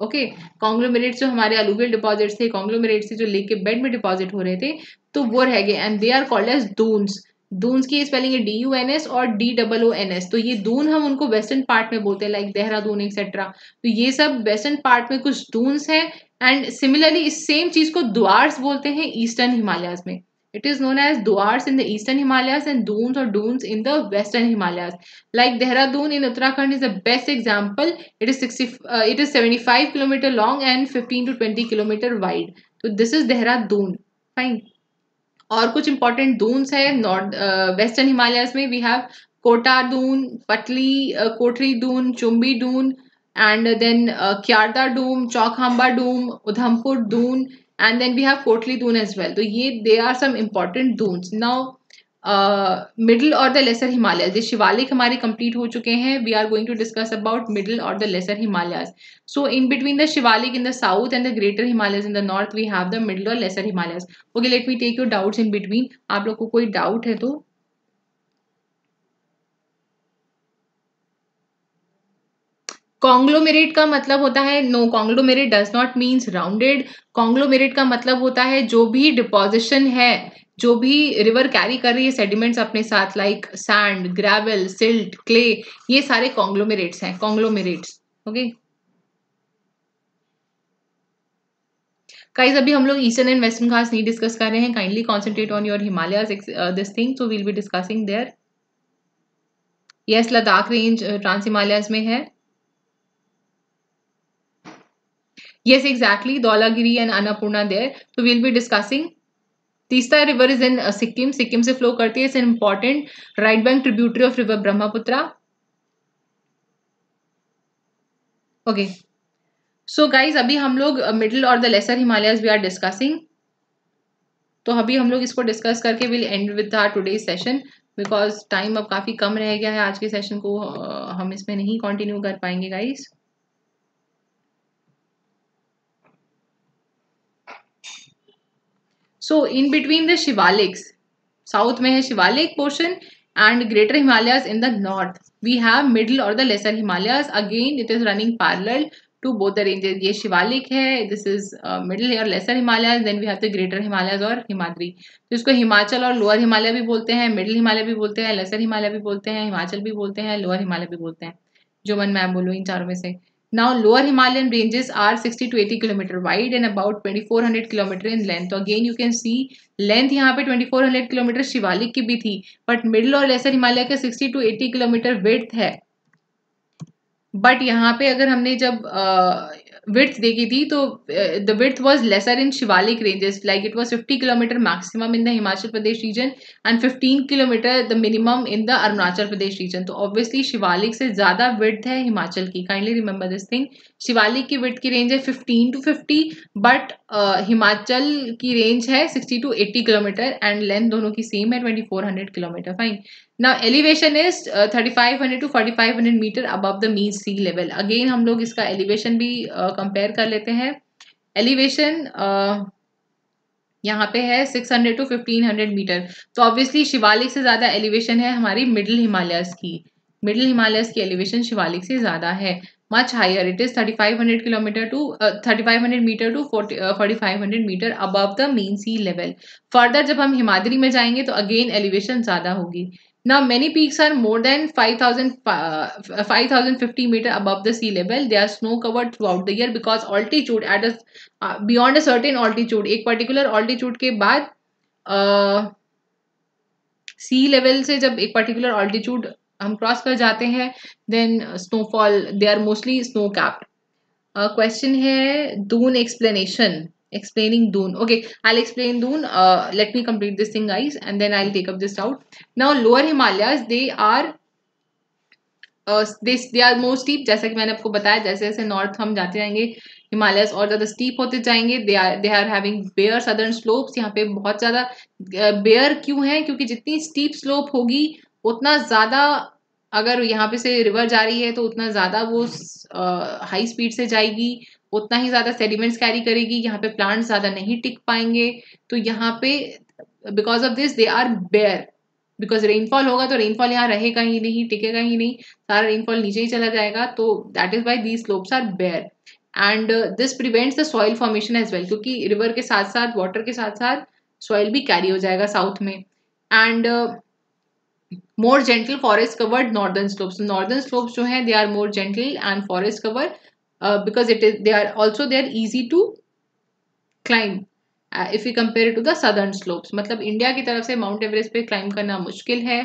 [SPEAKER 1] ओके कॉन्ग्लोमेरेट जो हमारे अलूवियल डिपॉजिट्स थे कॉन्ग्लोमेरेट से जो लेक के बेड में डिपॉजिट हो रहे थे तो वो रह गए and they are called as Duns Duns की स्पेलिंग है डी यू एन एस और D double O N S तो ये दून हम उनको वेस्टर्न पार्ट में बोलते हैं लाइक देहरादून एक्सेट्रा तो ये सब वेस्टर्न पार्ट में कुछ दून्स हैं एंड सिमिलरली इस सेम चीज़ को द्वार्स बोलते हैं ईस्टर्न हिमालयाज में. It is known as Duars in the eastern Himalayas and Duns और Duns in the western Himalaya like Dehradun in Uttarakhand is the best example it is sixty it is seventy five kilometre long and fifteen to twenty kilometre wide तो this is Dehradun fine और कुछ important Duns है. North western Himalaya में we have Kota Dun Patli Kothri Dun Chumbi Dun and then Kyarda Dun Chaukhamba Dun Udhampur Dun and then we have Kotli Dun as well तो ये they are some important Duns now middle और the lesser Himalaya जो शिवालिक हमारे complete हो चुके हैं we are going to discuss about middle और the lesser Himalaya so in between the Shivalik in the south and the greater Himalaya in the north we have the middle और lesser Himalayas okay let me take your doubts in between आप लोग को कोई doubt है तो conglomerate का मतलब होता है no conglomerate does not means rounded conglomerate का मतलब होता है, जो भी डिपोजिशन है, जो भी रिवर कैरी कर रही है सेडिमेंट्स अपने साथ like sand gravel silt clay ये सारे कॉन्ग्लोमेरेट्स हैं कॉन्ग्लोमेरेट्स ओके गाइस अभी हम लोग ईस्टर्न एंड वेस्टर्न घास नहीं डिस्कस कर रहे हैं. Kindly concentrate on your Himalaya this thing so we'll be discussing there yes Ladakh range trans Himalayas में है. Yes, exactly. Dholagiri and Annapurna there. So we'll be discussing. Tista river is in uh, Sikkim. Sikkim से flow करती है. It's an important right bank tributary of river Brahmaputra. Okay. So guys, अभी हम लोग middle और the lesser Himalayas we are discussing. तो अभी हम लोग इसको डिस्कस करके will end with our today's session because time अब काफ़ी कम रह गया है आज के सेशन को हम इसमें नहीं कंटिन्यू कर पाएँगे guys so in between the Shivaliks south में है Shivalik portion and greater Himalayas in the north we have middle और the lesser Himalayas again it is running parallel to both the ranges ये शिवालिक है this is middle और lesser Himalaya then we have the greater Himalaya और हिमाद्री तो इसको हिमाचल और lower Himalaya भी बोलते हैं मिडिल हिमालय भी बोलते हैं लेसर हिमालय भी बोलते हैं हिमाचल भी बोलते हैं लोअर हिमालय भी बोलते हैं. जो मन मैं बोलूँ इन चारों में से. Now lower Himalayan ranges are 60 to 80 km wide and about 2400 km in length. So again you can see length यहाँ पे 2400 km शिवालिक की भी थी but middle और lesser हिमालय का 60 to 80 km width है बट यहाँ पे अगर हमने जब विर्थ देखी थी तो the width was lesser in Shivalik ranges like it was fifty kilometre maximum in the Himachal Pradesh region and fifteen kilometre the minimum in the Arunachal Pradesh region तो ऑब्वियसली शिवालिक से ज़्यादा विर्थ है हिमाचल की. Kindly remember this thing Shivalik की width की range है fifteen to fifty but Himachal की range है sixty to eighty kilometre and length दोनों की सेम है twenty four hundred elevation is uh, 3500 to 4500 metre above the mean sea level. Again हम लोग इसका elevation भी कंपेयर uh, कर लेते हैं। Elevation uh, यहाँ पे है 600 टू 1500 मीटर तो ऑब्वियसली शिवालिक से ज़्यादा एलिवेशन है हमारी मिडिल हिमालयस की। मिडिल हिमालयस की एलिवेशन शिवालिक से ज़्यादा है। Much higher it is 3500 kilometre to 3500 metre to 4500 metre above the mean sea level further जब हम हिमाद्री में जाएँगे तो अगेन एलिवेशन ज़्यादा होगी। Now, many peaks are more than 5,000, uh, 5,050 meter above the sea level. They are snow covered throughout the year because altitude at a uh, beyond a certain altitude, एक particular altitude के बाद सी uh, level से जब एक particular altitude हम cross कर जाते हैं then snowfall they are mostly snow capped question है Doon explanation explaining Doon. Okay, I'll explain Doon. Uh, let me complete this thing, guys, and then I'll take up this out. Now, lower Himalayas, they are they are more steep जैसा कि मैंने आपको बताया जैसे जैसे north हम जाते जाएँगे हिमालयस और ज़्यादा स्टीप होते जाएँगे they are they are having bare southern slopes यहाँ पे बहुत ज़्यादा बेयर क्यों है क्योंकि जितनी स्टीप स्लोप होगी उतना ज़्यादा अगर यहाँ पे से रिवर जा रही है तो उतना ज़्यादा वो हाई स्पीड से जाएगी उतना ही ज़्यादा सेडिमेंट्स कैरी करेगी, यहाँ पे प्लांट्स ज़्यादा नहीं टिक पाएँगे। तो यहाँ पे because of this they are bare because rainfall होगा तो रेनफॉल यहाँ रहेगा ही नहीं, टिकेगा ही नहीं, सारा रेनफॉल नीचे ही चला जाएगा तो that is why the slopes are bare and this prevents the soil formation as well क्योंकि रिवर के साथ साथ वाटर के साथ साथ सॉइल भी कैरी हो जाएगा साउथ में। And more gentle forest covered northern slopes northern slopes जो हैं they are more gentle and forest cover uh, because it is they are also they are easy to climb if you compare to the southern slopes मतलब India की तरफ़ से mount Everest पे climb करना मुश्किल है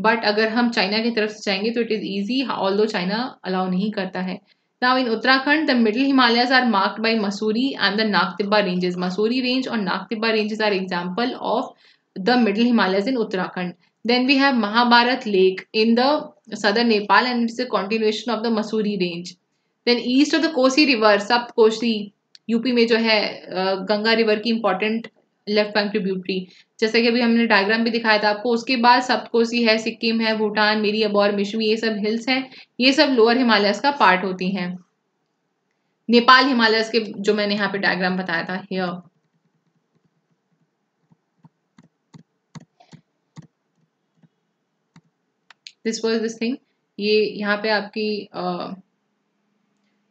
[SPEAKER 1] बट अगर हम चाइना की तरफ़ से जाएँगे तो it is easy although China allow नहीं करता है. Now in Uttarakhand the middle Himalayas are marked by Mussoorie and the Nagtibba ranges Mussoorie range और Nagtibba ranges are example of the middle Himalayas in Uttarakhand then we have mahabharat lake in the southern nepal and it's a continuation of the masuri range. Then east of the Kosi river Sapt Kosi UP में जो है Ganga river की important left bank tributary जैसे कि अभी हमने diagram भी दिखाया था आपको उसके बाद सप्तकोसी है सिक्किम है भूटान मेरी अबौर मिशमी ये सब हिल्स हैं ये सब लोअर हिमालयस का पार्ट होती हैं. नेपाल हिमालयस के जो मैंने यहाँ पे डायग्राम बताया था here this was this thing ये यहाँ पे आपकी uh,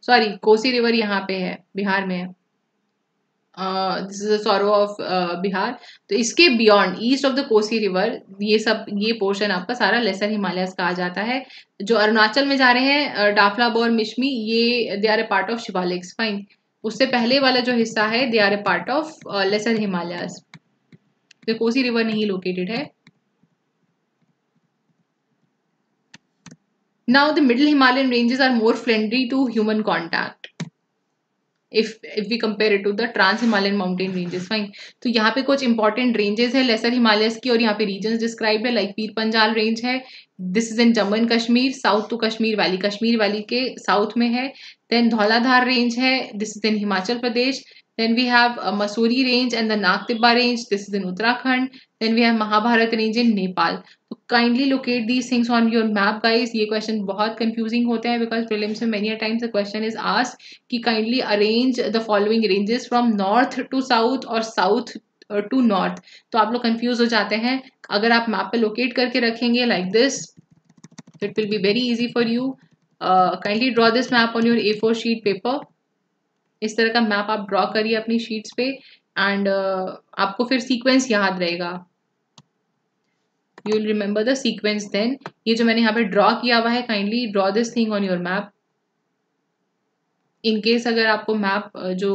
[SPEAKER 1] सॉरी कोसी रिवर यहाँ पे है, बिहार में है। This is sorrow of Bihar तो इसके beyond east of the Kosi river ये सब, ये पोर्शन आपका सारा लेसर हिमालयस का आ जाता है। जो अरुणाचल में जा रहे हैं डाफलाब और मिशमी ये they are a part of Shivaliks fine उससे पहले वाला जो हिस्सा है they are a part of lesser Himalayas Kosi river नहीं लोकेटेड है। Now the middle Himalayan ranges are more friendly to human contact. if if we compare it to the trans himalayan mountain ranges fine तो यहाँ पे कुछ important ranges है lesser himalayas की और यहाँ पे regions described है like पीर पंजाल range है this is in Jammu and Kashmir south to Kashmir valley Kashmir valley के south में है then धौलाधार range है this is in Himachal Pradesh then we have uh, Masuri range and the Nagtibba range this is in Uttarakhand then we have Mahabharat range in Nepal तो kindly locate these things on your map guys ये question बहुत confusing होते हैं because prelims में many times the question is ask कि kindly arrange the following ranges from north to south और south to north तो आप लोग कंफ्यूज हो जाते हैं। अगर आप मैप पे लोकेट करके रखेंगे like this it will be very easy for you kindly draw this map on your A four sheet paper इस तरह का मैप आप ड्रॉ करिए अपनी शीट्स पे एंड uh, आपको फिर सीक्वेंस याद रहेगा। You will remember the sequence then ये जो मैंने यहाँ पे ड्रॉ किया हुआ है kindly draw this thing on your map in case अगर आपको मैप जो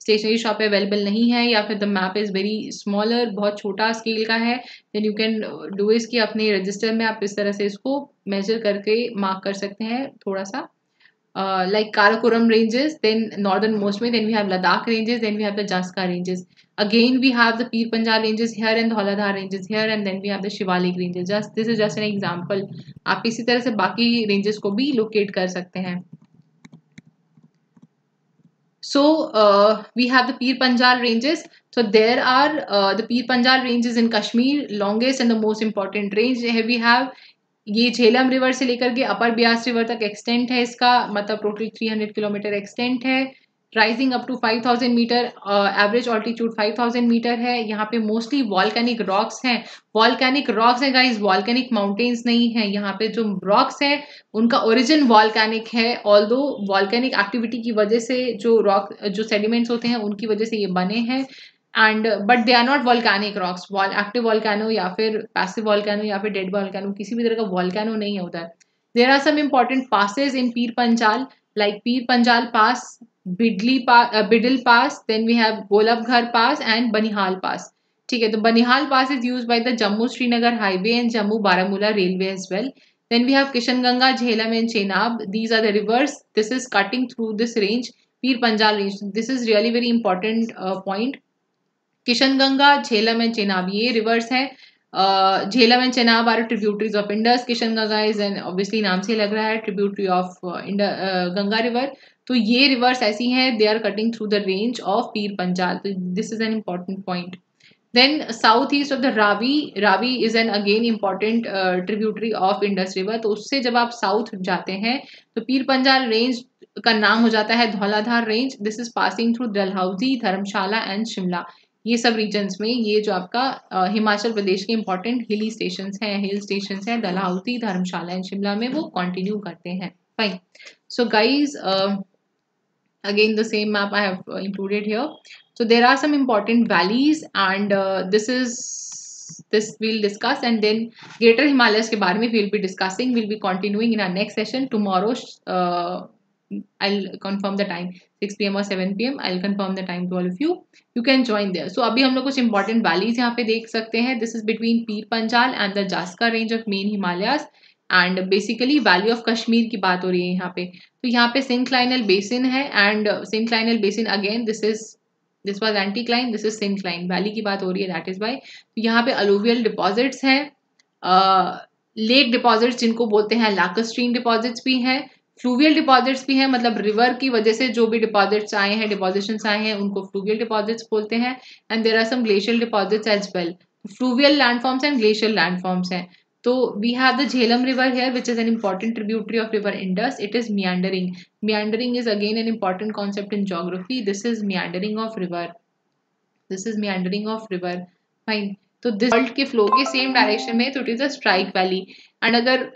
[SPEAKER 1] स्टेशनरी शॉप पे अवेलेबल नहीं है, या फिर the map is very smaller बहुत छोटा स्केल का है देन यू कैन डू इस कि अपने रजिस्टर में आप इस तरह से इसको मेजर करके मार्क कर सकते हैं, थोड़ा सा. Uh, like Karakoram ranges, then northernmost way, then we have Ladakh ranges, then we have the Jaska ranges. Again, we have the Pir Panjal ranges here and the Holadhar ranges here, and then we have the Shivalik ranges. Just this is just an example. आप इसी तरह से बाकी ranges को भी locate कर सकते हैं. So uh, we have the Pir Panjal ranges. So there are uh, the Pir Panjal ranges in Kashmir, longest and the most important range. We have ये झेलम रिवर से लेकर के अपर ब्यास रिवर तक एक्सटेंट है इसका मतलब टोटल 300 किलोमीटर एक्सटेंट है। Rising up to 5000 metre average altitude 5000 metre है। यहाँ पे मोस्टली वॉल्केनिक रॉक्स हैं। वॉल्केनिक रॉक्स है गाइस वॉल्केनिक माउंटेन्स नहीं है। यहाँ पे जो रॉक्स है, उनका ओरिजिन वॉल्केनिक है। ऑल दो एक्टिविटी की वजह से जो रॉक जो सेडिमेंट्स होते हैं, उनकी वजह से ये बने हैं। And but they are not volcanic rocks wall active volcano या फिर पैसिव वॉल्कैनो या फिर डेड वॉल्कैनो किसी भी तरह का वॉल्कैनो नहीं है। There are some important passes in Pir Panchal like Pir Panjal pass Bidil Bidil pass then we have Golabghar pass and Banihal pass ठीक है तो Banihal pass is use by the Jammu Srinagar highway and Jammu Baramulla railway as well then we have kishanganga jhelum and chenab. These are the rivers. This is cutting through this range pir panjal range. This is really very important uh, point. Kishanganga, Jhelum and Chenab, ये rivers है। Jhelum and Chenab are tributaries of Indus Kishanganga is an obviously नाम से लग रहा है tributary of Ganga river तो ये rivers ऐसी हैं they are cutting through the range of Pir Panjal. तो this is an important point then south east of the Ravi Ravi is an again important tributary of Indus river तो उससे जब आप south जाते हैं तो पीर पंजाल रेंज का नाम हो जाता है Dhauladhar range this is passing through Dalhousie Dharamshala and Shimla ये सब रीजन में ये जो आपका हिमाचल प्रदेश के इंपॉर्टेंट हिली स्टेशन है हिल स्टेशन हैं दलहौती धर्मशाला एंड शिमला में वो कॉन्टिन्यू करते हैं। Fine so guys again the same map I have included here so there are some important valleys and this is this will discuss and then greater Himalaya के बारे में will be discussing will be continuing in our next session tomorrow I'll confirm the time 6 pm or 7 pm I'll confirm the time to all of you. You can join there. So, अभी हम लोग कुछ important valleys यहाँ पे देख सकते हैं. This is between Pir Panjal and the Jaska range of main Himalayas. And basically valley of Kashmir की बात हो रही है यहाँ पे. तो यहाँ पे सिंक्लाइनल बेसिन है. And synclinal basin again this is this was anticline this is syncline valley की बात हो रही है दैट इज़ बाई तो यहाँ पे अलूवियल डिपॉजिट्स हैं. लेक डिपॉजिट्स जिनको बोलते हैं लैकोस्ट्रीन डिपॉजिट्स भी हैं. फ्लूवियल डिपॉजिट्स भी हैं मतलब रिवर की वजह से जो भी डिपॉजिट्स आए हैं डिपॉजिशन आए हैं, उनको फ्लूवियल डिपॉजिट्स बोलते हैं and there are some glacial deposits as well fluvial landforms and glacial landforms हैं। तो we have the Jhelum river here which is an important tributary of river Indus it is meandering meandering is again an important concept in geography this is meandering of river this is meandering of river fine तो this world के flow के same direction में तो it is a strike valley and अगर